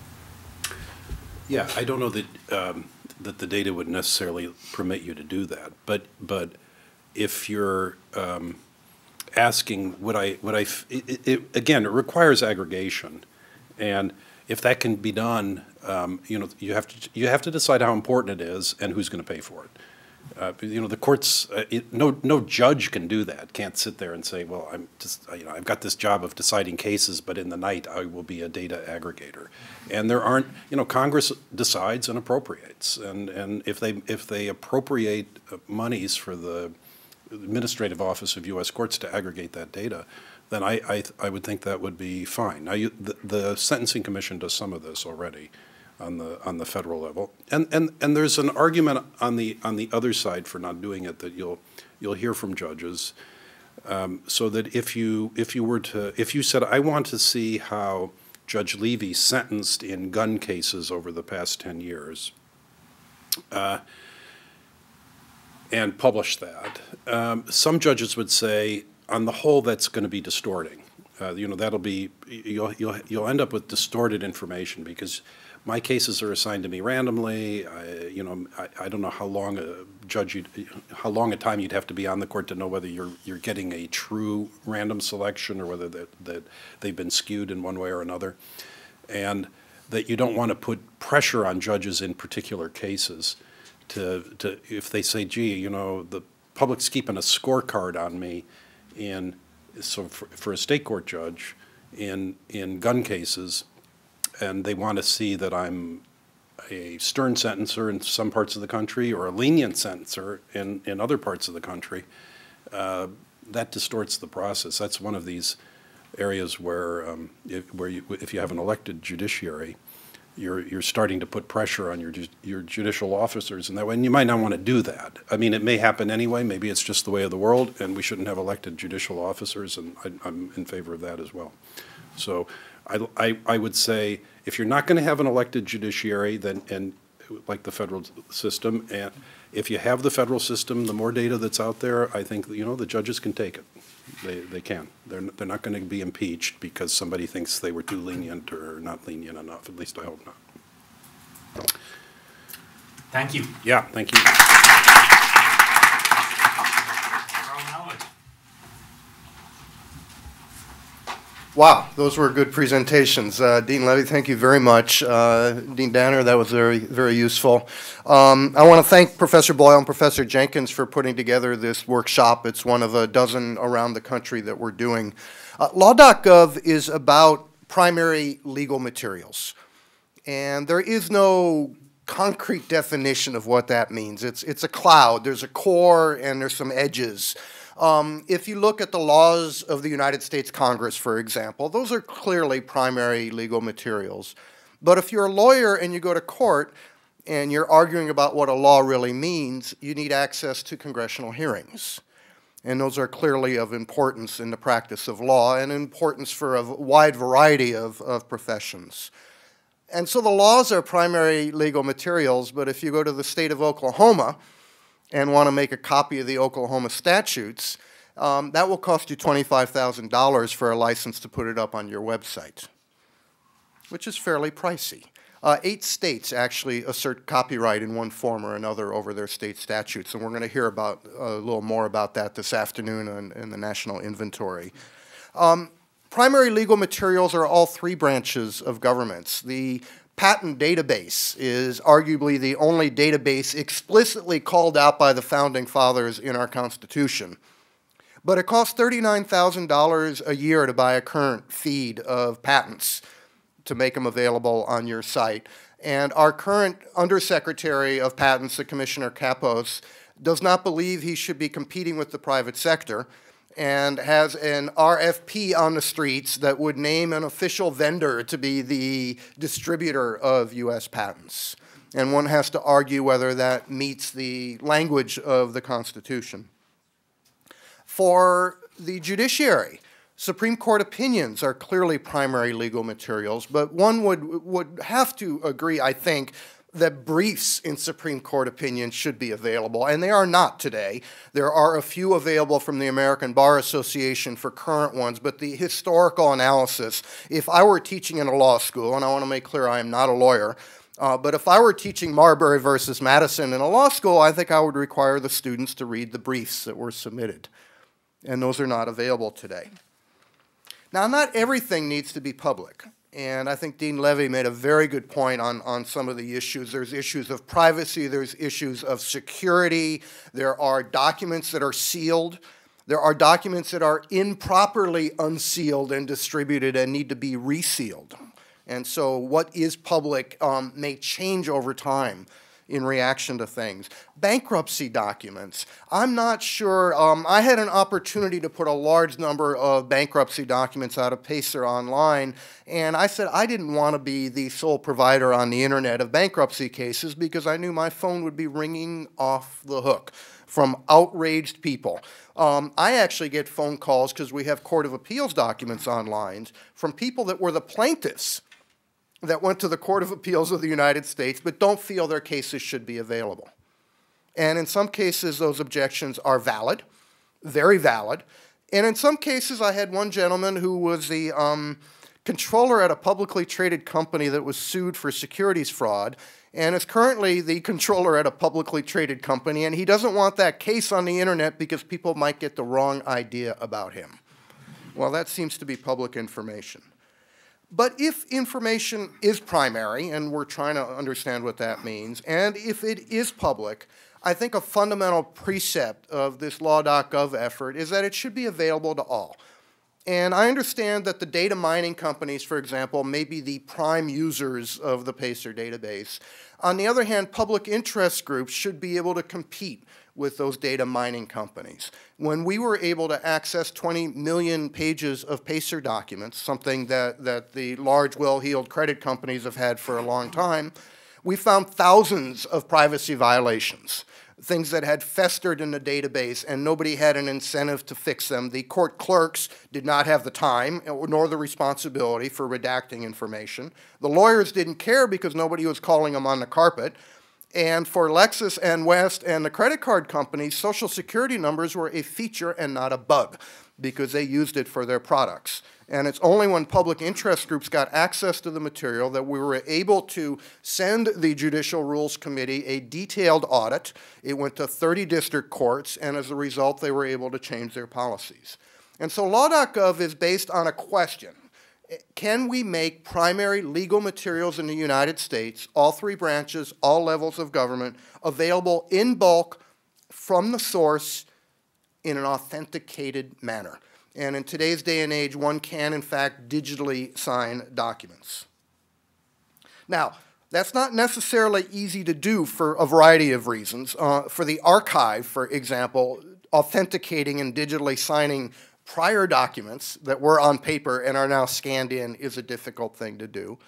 Yeah, I don't know that, um, that the data would necessarily permit you to do that, but, but if you're, um, asking, would I, would I, it, it- again, it requires aggregation. And if that can be done, um, you know, you have to, you have to decide how important it is and who's gonna pay for it. Uh, you know, the courts, uh, it, no, no judge can do that, can't sit there and say, well, I'm just, you know, I've got this job of deciding cases, but in the night, I will be a data aggregator. And there aren't, you know, Congress decides and appropriates, and, and if they, if they appropriate uh, monies for the administrative office of U.S. courts to aggregate that data, then I, I, I would think that would be fine. Now, you, the, the Sentencing Commission does some of this already on the, on the federal level. And, and, and there's an argument on the, on the other side for not doing it that you'll, you'll hear from judges. Um, so that if you, if you were to, if you said, I want to see how Judge Levi sentenced in gun cases over the past 10 years, uh, and publish that. Um, Some judges would say, on the whole, that's going to be distorting. Uh, You know, that'll be, you'll, you'll, you'll end up with distorted information because my cases are assigned to me randomly. I, you know, I, I don't know how long a judge, you'd- how long a time you'd have to be on the court to know whether you're, you're getting a true random selection or whether that, that they've been skewed in one way or another. And that you don't want to put pressure on judges in particular cases to, to, if they say, gee, you know, the public's keeping a scorecard on me in, so for, for a state court judge, in, in gun cases, and they want to see that I'm a stern sentencer in some parts of the country or a lenient sentencer in, in other parts of the country, uh, that distorts the process. That's one of these areas where, um, if, where you, if you have an elected judiciary, you're, you're starting to put pressure on your, your judicial officers in that way, and you might not want to do that. I mean, it may happen anyway, maybe it's just the way of the world, and we shouldn't have elected judicial officers, and I, I'm in favor of that as well. So I, I, I would say, if you're not going to have an elected judiciary, then, and, like the federal system, and if you have the federal system, the more data that's out there, I think, you know, the judges can take it. They, they can. They're, they're not going to be impeached because somebody thinks they were too lenient or not lenient enough, at least I hope not. Thank you. Yeah, thank you. Carl Howard. Wow, those were good presentations. Uh, Dean Levi, thank you very much. Uh, Dean Danner, that was very, very useful. Um, I want to thank Professor Boyle and Professor Jenkins for putting together this workshop. It's one of a dozen around the country that we're doing. Uh, Law.gov is about primary legal materials. And there is no concrete definition of what that means. It's, it's a cloud. There's a core and there's some edges. Um, if you look at the laws of the United States Congress, for example, those are clearly primary legal materials. But if you're a lawyer and you go to court and you're arguing about what a law really means, you need access to congressional hearings. And those are clearly of importance in the practice of law and importance for a wide variety of, of professions. And so the laws are primary legal materials, but if you go to the state of Oklahoma and want to make a copy of the Oklahoma statutes, um, that will cost you $25,000 for a license to put it up on your website, which is fairly pricey. Uh, eight states actually assert copyright in one form or another over their state statutes, and we're going to hear about a little more about that this afternoon in, in the national inventory. Um, primary legal materials are all three branches of governments. The patent database is arguably the only database explicitly called out by the founding fathers in our Constitution. But it costs $39,000 a year to buy a current feed of patents to make them available on your site. And our current Undersecretary of Patents, the Commissioner Kappos, does not believe he should be competing with the private sector and has an RFP on the streets that would name an official vendor to be the distributor of U.S. patents. And one has to argue whether that meets the language of the Constitution. For the judiciary, Supreme Court opinions are clearly primary legal materials, but one would, would have to agree, I think, that briefs in Supreme Court opinions should be available, and they are not today. There are a few available from the American Bar Association for current ones, but the historical analysis, if I were teaching in a law school, and I want to make clear I am not a lawyer, uh, but if I were teaching Marbury versus Madison in a law school, I think I would require the students to read the briefs that were submitted, and those are not available today. Now, not everything needs to be public. And I think Dean Levi made a very good point on, on some of the issues. There's issues of privacy, there's issues of security, there are documents that are sealed, there are documents that are improperly unsealed and distributed and need to be resealed. And so, what is public um, may change over time in reaction to things. Bankruptcy documents. I'm not sure. Um, I had an opportunity to put a large number of bankruptcy documents out of Pacer online, and I said I didn't want to be the sole provider on the internet of bankruptcy cases because I knew my phone would be ringing off the hook from outraged people. Um, I actually get phone calls because we have Court of Appeals documents online from people that were the plaintiffs that went to the Court of Appeals of the United States but don't feel their cases should be available. And in some cases, those objections are valid, very valid. And in some cases, I had one gentleman who was the um, controller at a publicly traded company that was sued for securities fraud and is currently the controller at a publicly traded company. And he doesn't want that case on the internet because people might get the wrong idea about him. Well, that seems to be public information. But if information is primary, and we're trying to understand what that means, and if it is public, I think a fundamental precept of this law.gov effort is that it should be available to all. And I understand that the data mining companies, for example, may be the prime users of the PACER database. On the other hand, public interest groups should be able to compete with those data mining companies. When we were able to access 20 million pages of PACER documents, something that, that the large, well-heeled credit companies have had for a long time, we found thousands of privacy violations, things that had festered in the database and nobody had an incentive to fix them. The court clerks did not have the time nor the responsibility for redacting information. The lawyers didn't care because nobody was calling them on the carpet. And for Lexis and West and the credit card companies, social security numbers were a feature and not a bug because they used it for their products. And it's only when public interest groups got access to the material that we were able to send the Judicial Rules Committee a detailed audit. It went to 30 district courts, and as a result, they were able to change their policies. And so law.gov is based on a question can we make primary legal materials in the United States, all three branches, all levels of government, available in bulk from the source in an authenticated manner? And in today's day and age, one can, in fact, digitally sign documents. Now, that's not necessarily easy to do for a variety of reasons. Uh, for the archive, for example, authenticating and digitally signing prior documents that were on paper and are now scanned in is a difficult thing to do.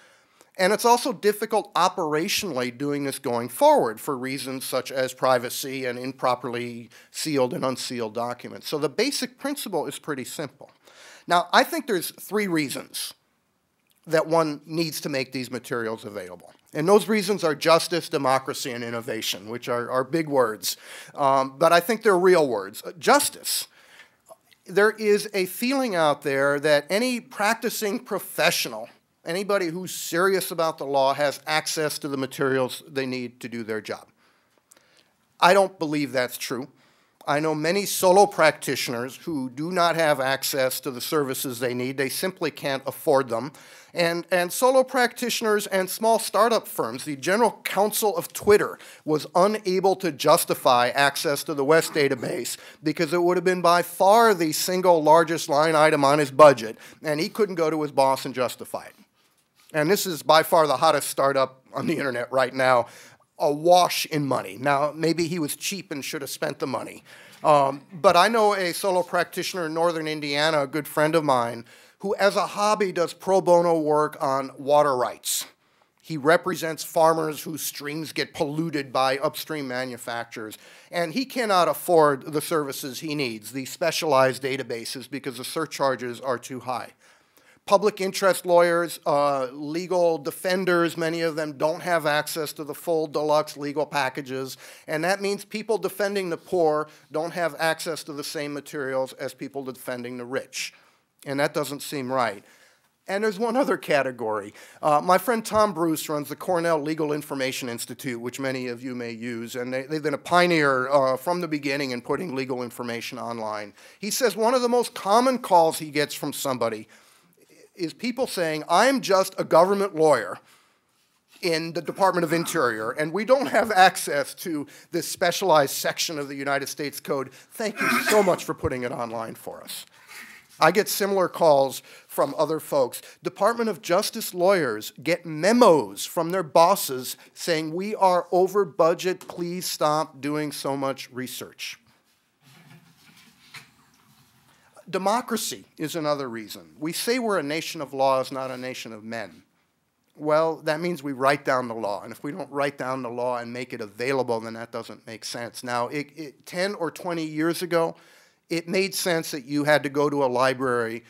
And it's also difficult operationally doing this going forward for reasons such as privacy and improperly sealed and unsealed documents. So the basic principle is pretty simple. Now, I think there's three reasons that one needs to make these materials available. And those reasons are justice, democracy, and innovation, which are, are big words. Um, but I think they're real words. Justice there is a feeling out there that any practicing professional, anybody who's serious about the law, has access to the materials they need to do their job. I don't believe that's true. I know many solo practitioners who do not have access to the services they need. They simply can't afford them. And, and solo practitioners and small startup firms, the general counsel of Twitter was unable to justify access to the West database because it would have been by far the single largest line item on his budget, and he couldn't go to his boss and justify it. And this is by far the hottest startup on the internet right now awash in money. Now, maybe he was cheap and should have spent the money. Um, but I know a solo practitioner in northern Indiana, a good friend of mine, who as a hobby does pro bono work on water rights. He represents farmers whose streams get polluted by upstream manufacturers. And he cannot afford the services he needs, the specialized databases, because the surcharges are too high. Public interest lawyers, uh, legal defenders, many of them don't have access to the full deluxe legal packages. And that means people defending the poor don't have access to the same materials as people defending the rich. And that doesn't seem right. And there's one other category. Uh, my friend Tom Bruce runs the Cornell Legal Information Institute, which many of you may use, and they, have been a pioneer uh, from the beginning in putting legal information online. He says one of the most common calls he gets from somebody is people saying, I'm just a government lawyer in the Department of Interior, and we don't have access to this specialized section of the United States Code. Thank you so much for putting it online for us. I get similar calls from other folks. Department of Justice lawyers get memos from their bosses saying, We are over budget, please stop doing so much research. Democracy is another reason. We say we're a nation of laws, not a nation of men. Well, that means we write down the law. And if we don't write down the law and make it available, then that doesn't make sense. Now, it, it, 10 or 20 years ago, it made sense that you had to go to a library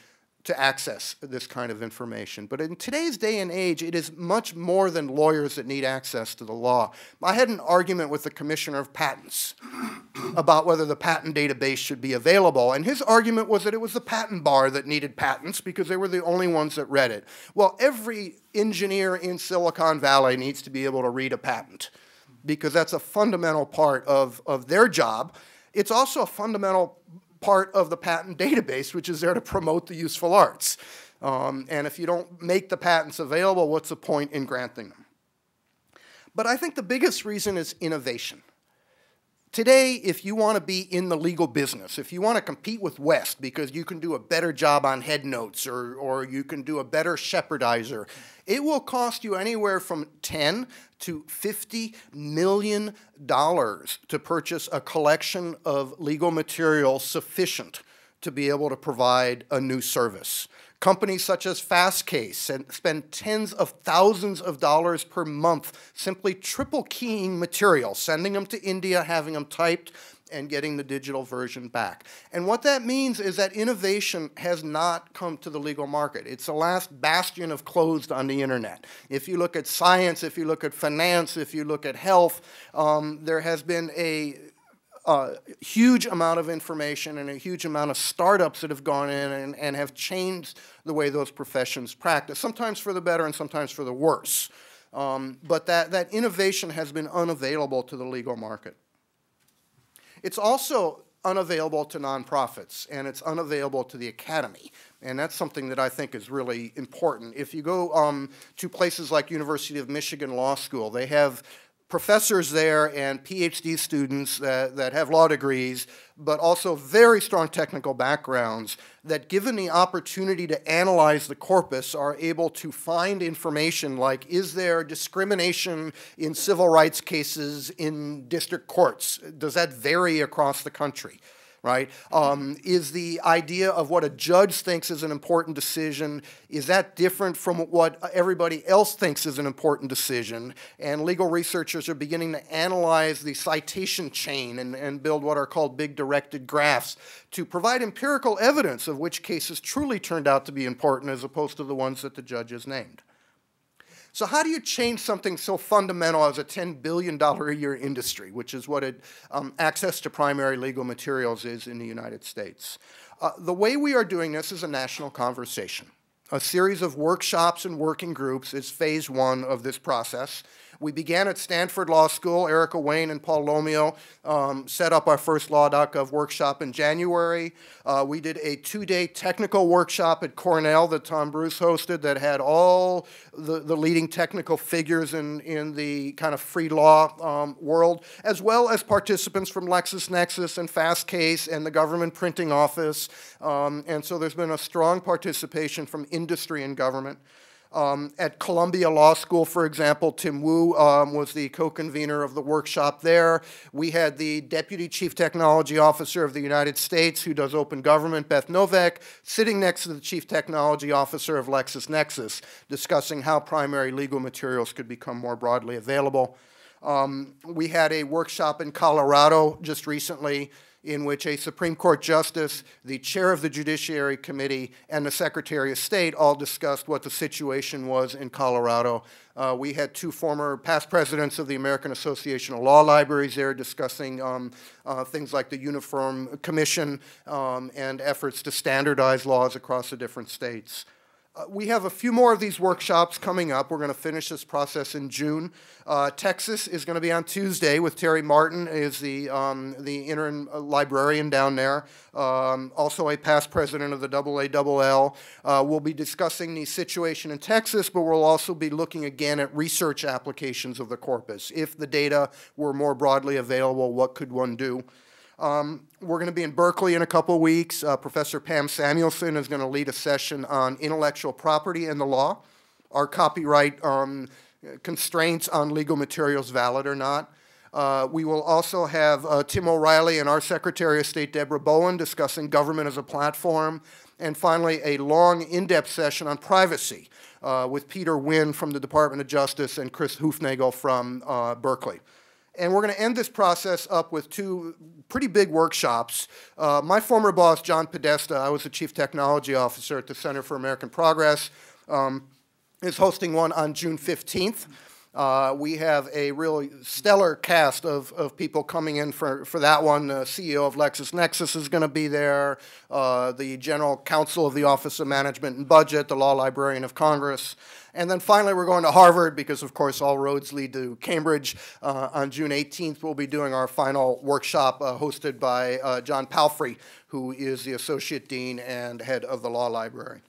to access this kind of information. But in today's day and age, it is much more than lawyers that need access to the law. I had an argument with the Commissioner of Patents [clears throat] about whether the patent database should be available, and his argument was that it was the patent bar that needed patents because they were the only ones that read it. Well, every engineer in Silicon Valley needs to be able to read a patent because that's a fundamental part of, of their job. It's also a fundamental part of the patent [laughs] database, which is there to promote the useful arts. Um, and if you don't make the patents available, what's the point in granting them? But I think the biggest reason is innovation. Today, if you want to be in the legal business, if you want to compete with West because you can do a better job on head notes or, or you can do a better Shepardizer, it will cost you anywhere from 10 to 50 million dollars to purchase a collection of legal material sufficient to be able to provide a new service. Companies such as Fastcase spend tens of thousands of dollars per month simply triple keying material, sending them to India, having them typed, and getting the digital version back. And what that means is that innovation has not come to the legal market. It's the last bastion of closed on the internet. If you look at science, if you look at finance, if you look at health, um, there has been a a huge amount of information and a huge amount of startups that have gone in and, and have changed the way those professions practice, sometimes for the better and sometimes for the worse. Um, but that, that innovation has been unavailable to the legal market. It's also unavailable to nonprofits and it's unavailable to the academy. And that's something that I think is really important. If you go um, to places like University of Michigan Law School, they have professors there and PhD students that, that have law degrees, but also very strong technical backgrounds that, given the opportunity to analyze the corpus, are able to find information like is there discrimination in civil rights cases in district courts? Does that vary across the country? Right? Um, is the idea of what a judge thinks is an important decision, is that different from what everybody else thinks is an important decision? And legal researchers are beginning to analyze the citation chain and, and build what are called big directed graphs to provide empirical evidence of which cases truly turned out to be important as opposed to the ones that the judges named. So how do you change something so fundamental as a $10 billion a year industry, which is what it, um, access to primary legal materials is in the United States? Uh, the way we are doing this is a national conversation. A series of workshops and working groups is phase one of this process. We began at Stanford Law School. Erica Wayne and Paul Lomio um, set up our first Law.gov workshop in January. Uh, we did a two-day technical workshop at Cornell that Tom Bruce hosted that had all the, the leading technical figures in, in the kind of free law um, world, as well as participants from LexisNexis and Fastcase and the government printing office. Um, and so there's been a strong participation from industry and government. Um, at Columbia Law School, for example, Tim Wu um, was the co-convener of the workshop there. We had the Deputy Chief Technology Officer of the United States, who does open government, Beth Noveck, sitting next to the Chief Technology Officer of LexisNexis, discussing how primary legal materials could become more broadly available. Um, we had a workshop in Colorado just recently in which a Supreme Court justice, the chair of the Judiciary Committee, and the Secretary of State all discussed what the situation was in Colorado. Uh, we had two former past presidents of the American Association of Law Libraries there discussing um, uh, things like the Uniform Commission um, and efforts to standardize laws across the different states. Uh, we have a few more of these workshops coming up. We're going to finish this process in June. Uh, Texas is going to be on Tuesday with Terry Martin, is the um, the interim uh, librarian down there. Um, also a past president of the AALL. Uh, we'll be discussing the situation in Texas, but we'll also be looking again at research applications of the corpus. If the data were more broadly available, what could one do? Um, we're going to be in Berkeley in a couple weeks. Uh, Professor Pam Samuelson is going to lead a session on intellectual property and the law. Are copyright um, constraints on legal materials valid or not? Uh, we will also have uh, Tim O'Reilly and our Secretary of State, Debra Bowen, discussing government as a platform. And finally, a long, in-depth session on privacy uh, with Peter Winn from the Department of Justice and Chris Hoofnagle from uh, Berkeley. And we're going to end this process up with two pretty big workshops. Uh, my former boss, John Podesta, I was the Chief Technology Officer at the Center for American Progress, um, is hosting one on June 15th. Uh, we have a really stellar cast of, of people coming in for, for that one. The CEO of LexisNexis is going to be there, uh, the General Counsel of the Office of Management and Budget, the Law Librarian of Congress. And then finally, we're going to Harvard because, of course, all roads lead to Cambridge. Uh, on June 18th, we'll be doing our final workshop uh, hosted by uh, John Palfrey, who is the Associate Dean and head of the Law Library.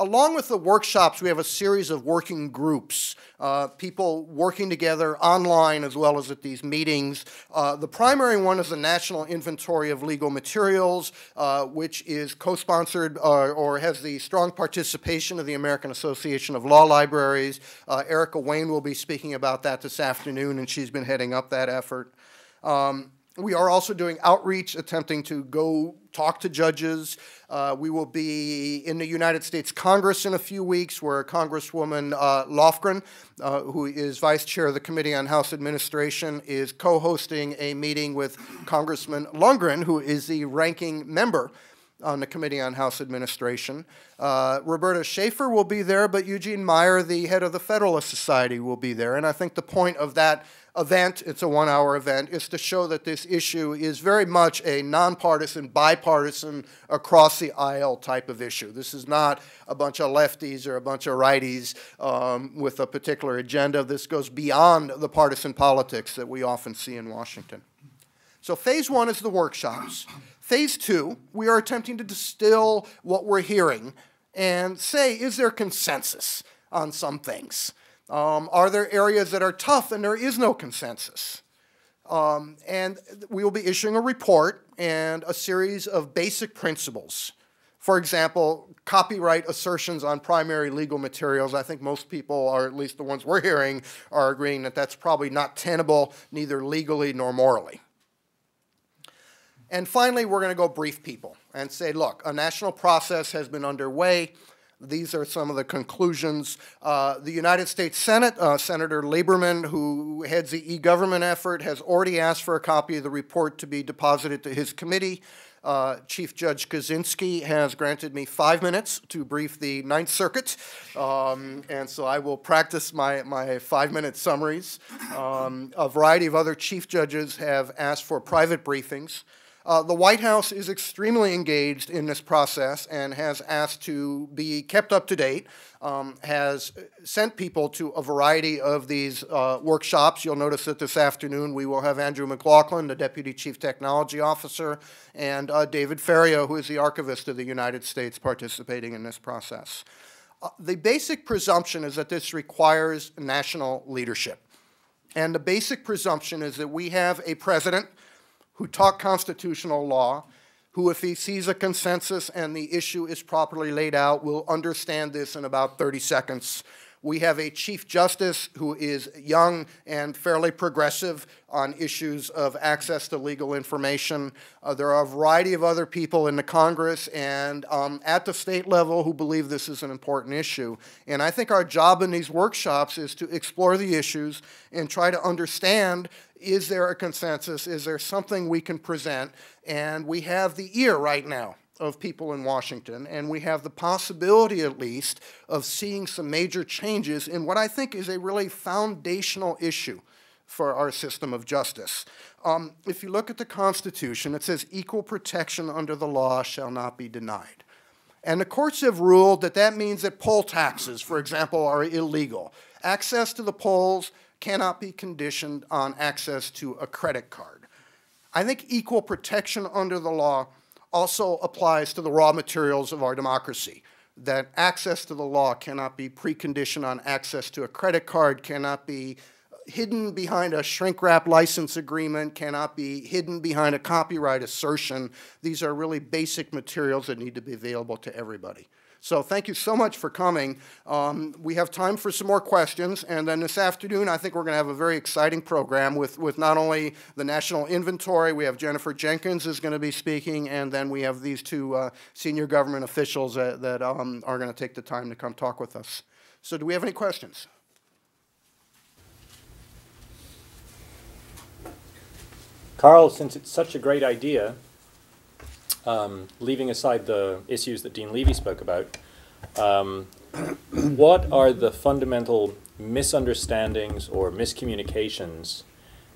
Along with the workshops, we have a series of working groups, uh, people working together online as well as at these meetings. Uh, the primary one is the National Inventory of Legal Materials, uh, which is co-sponsored uh, or has the strong participation of the American Association of Law Libraries. Uh, Erica Wayne will be speaking about that this afternoon, and she's been heading up that effort. Um, we are also doing outreach, attempting to go talk to judges. Uh, we will be in the United States Congress in a few weeks, where Congresswoman uh, Lofgren, uh, who is vice chair of the Committee on House Administration, is co hosting a meeting with Congressman Lungren, who is the ranking member on the Committee on House Administration. Uh, Roberta Schaefer will be there, but Eugene Meyer, the head of the Federalist Society, will be there. And I think the point of that event, it's a one hour event, is to show that this issue is very much a nonpartisan, bipartisan, across the aisle type of issue. This is not a bunch of lefties or a bunch of righties um, with a particular agenda. This goes beyond the partisan politics that we often see in Washington. So, phase one is the workshops. Phase two, we are attempting to distill what we're hearing and say, is there consensus on some things? Um, are there areas that are tough and there is no consensus? Um, and we will be issuing a report and a series of basic principles. For example, copyright assertions on primary legal materials. I think most people, or at least the ones we're hearing, are agreeing that that's probably not tenable, neither legally nor morally. And finally, we're going to go brief people and say, look, a national process has been underway. These are some of the conclusions. Uh, the United States Senate, uh, Senator Lieberman, who heads the e-government effort, has already asked for a copy of the report to be deposited to his committee. Uh, Chief Judge Kozinski has granted me five minutes to brief the Ninth Circuit, um, and so I will practice my, my five-minute summaries. Um, a variety of other chief judges have asked for private briefings. Uh, the White House is extremely engaged in this process and has asked to be kept up to date, um, has sent people to a variety of these uh, workshops. You'll notice that this afternoon we will have Andrew McLaughlin, the Deputy Chief Technology Officer, and uh, David Ferriero, who is the Archivist of the United States, participating in this process. Uh, the basic presumption is that this requires national leadership. And the basic presumption is that we have a president who taught constitutional law, who, if he sees a consensus and the issue is properly laid out, will understand this in about 30 seconds. We have a Chief Justice who is young and fairly progressive on issues of access to legal information. Uh, there are a variety of other people in the Congress and um, at the state level who believe this is an important issue. And I think our job in these workshops is to explore the issues and try to understand is there a consensus? Is there something we can present? And we have the ear right now of people in Washington, and we have the possibility, at least, of seeing some major changes in what I think is a really foundational issue for our system of justice. Um, if you look at the Constitution, it says equal protection under the law shall not be denied. And the courts have ruled that that means that poll taxes, for example, are illegal. Access to the polls cannot be conditioned on access to a credit card. I think equal protection under the law also applies to the raw materials of our democracy. That access to the law cannot be preconditioned on access to a credit card, cannot be hidden behind a shrink wrap license agreement, cannot be hidden behind a copyright assertion. These are really basic materials that need to be available to everybody. So thank you so much for coming. Um, we have time for some more questions, and then this afternoon I think we're going to have a very exciting program with, with not only the National Inventory, we have Jennifer Jenkins is going to be speaking, and then we have these two uh, senior government officials that, that um, are going to take the time to come talk with us. So do we have any questions? Carl, since it's such a great idea, um, leaving aside the issues that Dean Levi spoke about, um, what are the fundamental misunderstandings or miscommunications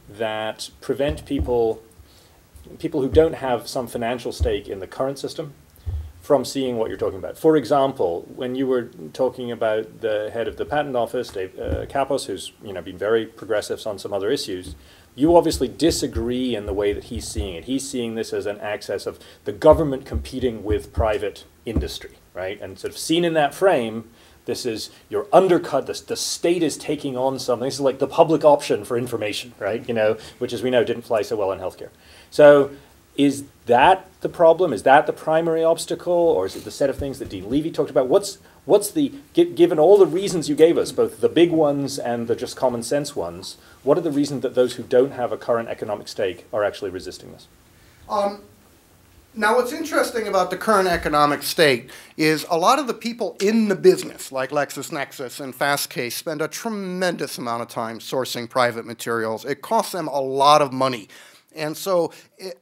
that prevent people, people who don't have some financial stake in the current system, from seeing what you're talking about? For example, when you were talking about the head of the patent office, Dave uh, Kappos, who's you know been very progressive on some other issues, you obviously disagree in the way that he's seeing it. He's seeing this as an access of the government competing with private industry, right? And sort of seen in that frame, this is you're undercut. The, the state is taking on something. This is like the public option for information, right? You know, which as we know didn't fly so well in healthcare. So, is that the problem? Is that the primary obstacle, or is it the set of things that Dean Levi talked about? What's what's the given all the reasons you gave us, both the big ones and the just common sense ones? What are the reasons that those who don't have a current economic stake are actually resisting this? Um, now, what's interesting about the current economic state is a lot of the people in the business, like LexisNexis and Fastcase, spend a tremendous amount of time sourcing private materials. It costs them a lot of money and so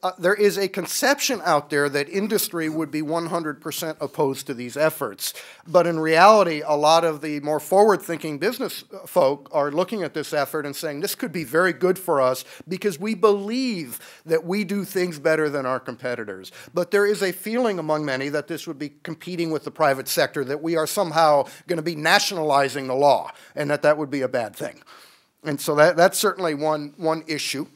uh, there is a conception out there that industry would be 100% opposed to these efforts. But in reality, a lot of the more forward thinking business uh, folk are looking at this effort and saying this could be very good for us because we believe that we do things better than our competitors. But there is a feeling among many that this would be competing with the private sector, that we are somehow going to be nationalizing the law, and that that would be a bad thing. And so that, that's certainly one, one issue.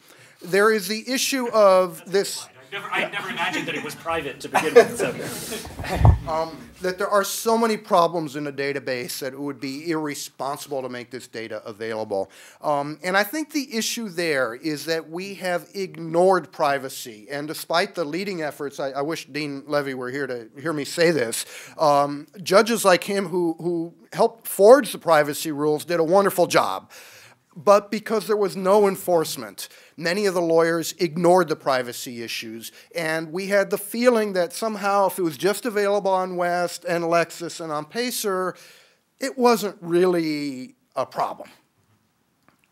There is the issue of this. I never, I never imagined that it was private to begin with. So. [laughs] um, that there are so many problems in the database that it would be irresponsible to make this data available. Um, and I think the issue there is that we have ignored privacy. And despite the leading efforts, I, I wish Dean Levi were here to hear me say this, um, judges like him who, who helped forge the privacy rules did a wonderful job. But because there was no enforcement, many of the lawyers ignored the privacy issues. And we had the feeling that somehow, if it was just available on West and Lexis and on Pacer, it wasn't really a problem.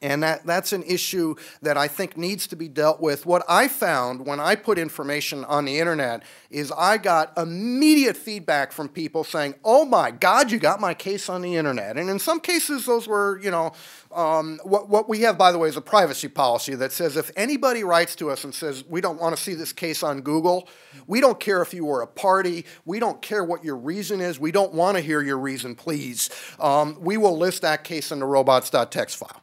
And that, that's an issue that I think needs to be dealt with. What I found when I put information on the internet is I got immediate feedback from people saying, oh my God, you got my case on the internet. And in some cases, those were, you know, um, what, what we have, by the way, is a privacy policy that says if anybody writes to us and says, we don't want to see this case on Google, we don't care if you were a party, we don't care what your reason is, we don't want to hear your reason, please. Um, we will list that case in the robots.txt file.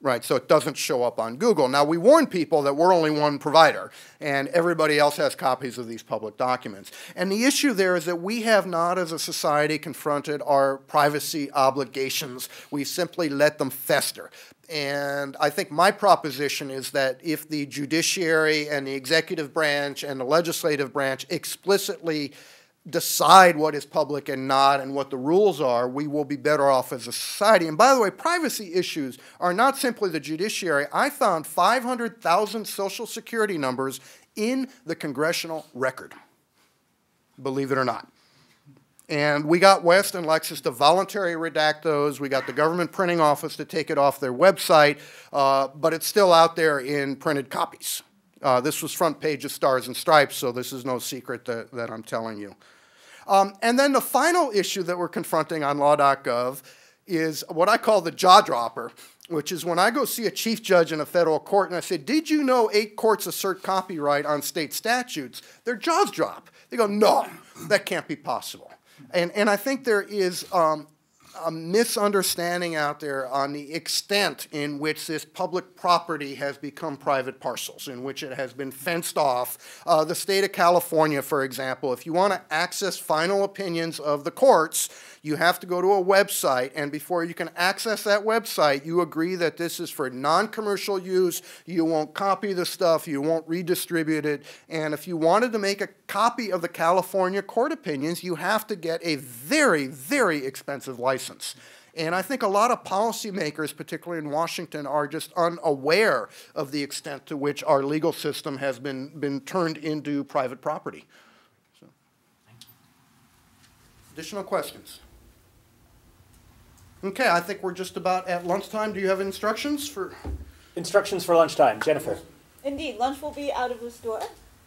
Right? So it doesn't show up on Google. Now, we warn people that we're only one provider, and everybody else has copies of these public documents. And the issue there is that we have not, as a society, confronted our privacy obligations. We simply let them fester. And I think my proposition is that if the judiciary and the executive branch and the legislative branch explicitly decide what is public and not and what the rules are, we will be better off as a society. And by the way, privacy issues are not simply the judiciary. I found 500,000 social security numbers in the congressional record, believe it or not. And we got West and Lexis to voluntarily redact those. We got the government printing office to take it off their website, uh, but it's still out there in printed copies. Uh, this was front page of Stars and Stripes, so this is no secret that, that I'm telling you. Um, and then the final issue that we're confronting on law.gov is what I call the jaw dropper, which is when I go see a chief judge in a federal court and I say, Did you know eight courts assert copyright on state statutes? Their jaws drop. They go, No, that can't be possible. And, and I think there is um, a misunderstanding out there on the extent in which this public property has become private parcels, in which it has been fenced off. Uh, the state of California, for example, if you want to access final opinions of the courts, you have to go to a website, and before you can access that website, you agree that this is for non commercial use. You won't copy the stuff, you won't redistribute it. And if you wanted to make a copy of the California court opinions, you have to get a very, very expensive license. And I think a lot of policymakers, particularly in Washington, are just unaware of the extent to which our legal system has been, been turned into private property. So. Additional questions? Okay, I think we're just about at lunchtime. Do you have instructions for? Instructions for lunchtime. Jennifer. Indeed, lunch will be out of the store,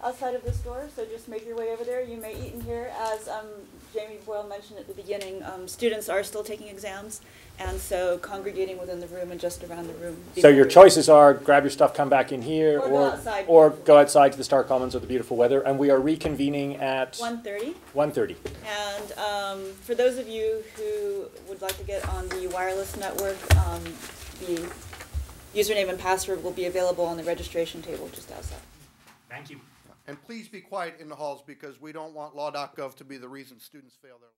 outside of the store, so just make your way over there. You may eat in here. As um, Jamie Boyle mentioned at the beginning, um, students are still taking exams, and so congregating within the room and just around the room. So your choices are grab your stuff, come back in here, Or go outside. or go outside to the Star Commons or the beautiful weather. And we are reconvening at 1.30. 1.30. And um, for those of you who would like to get on the wireless network, um, the username and password will be available on the registration table just outside. Thank you. And please be quiet in the halls because we don't want law.gov to be the reason students fail their.